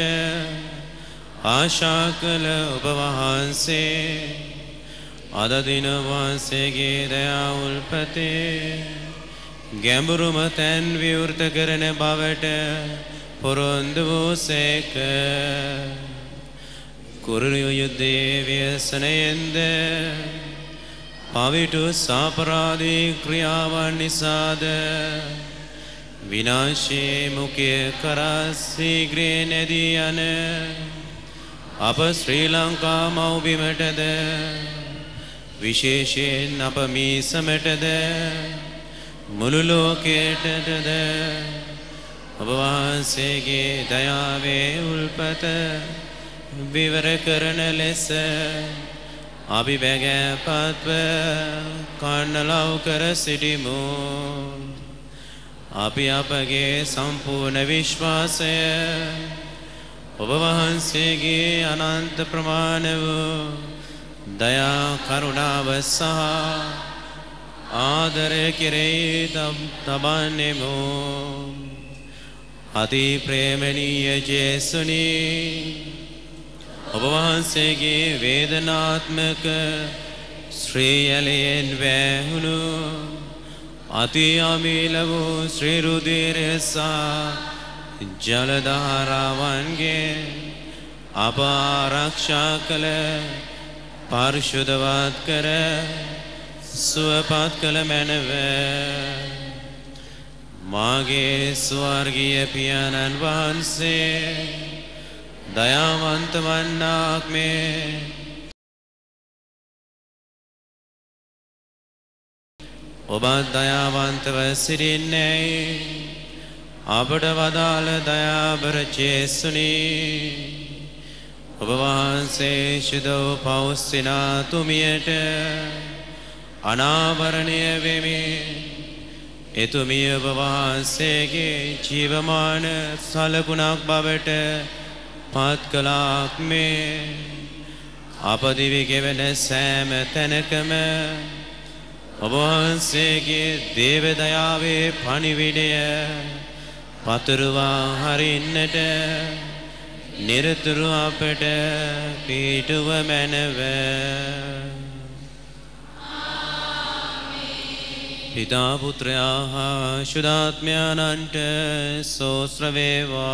Speaker 12: ආශා කළ ඔබ වහන්සේ අද දින වහන්සේගේ දයා උල්පතේ ගැඹුරුම තැන් විවෘත කරන බවට පොරොන්දු වූ සේක. කුරුණු යුද්ධයේ ව්‍යසනයෙන්ද පවිටු සාපරාධී ක්‍රියාවන් නිසාද විනාශයේ මුඛය කරා සීග්‍රේ නැදී යන අප ශ්‍රී ලංකා මව්බිමටද විශේෂයෙන් අප මීසමටද මුළු ලෝකයටද ඔබ වහන්සේගේ දයාවේ උල්පත විවර කරන ලෙස අපි බැගෑපත්ව කන්නලව් කර සිටිමු. අපි අපගේ සම්පූර්ණ විශ්වාසය ඔබ වහන්සේගේ අනන්ත ප්‍රමාණ වූ දයා කරුණාව සහ ආදරය කෙරෙහි තබන්නෙමු අති ප්‍රේමණීය ජේසුනී ඔබ වහන්සේගේ වේදනාත්මක ශ්‍රීයලයෙන් වැෑහුණු අති අමීල වූ ශ්‍රී රුධිරය සහ ජලධාරාවන්ගේ අප ආරක්ෂා කළ පරිශුද්ධවත් කර සුවපත් කළ මැනව. මාගේ ස්වර්ගීය පියාණන් වහන්සේ දයාවන්ත වන්නාක් මේ ඔබත් දයාවන්තව සිරින්නේ අපට වදාළ දයාබර ජේසුනී. ඔබ වහන්සේ ශුදව පෞස්සිනා තුමියට අනාවරණය වෙමි. එතුමිය ඔබ වහන්සේගේ ජීවමාන සලකුණක් බවට පත් කලාක් මේ. අපදිවි ගෙවෙන සෑම තැනකම ඔබවහන්සේගේ දේවදයාවේ පණිවිඩය පතුරුවා හරින්නට निर्दुर्वापट पीठवमनव पिता पुत्र्याः शुद्धात्म्यानां च सोऽस्रवे वा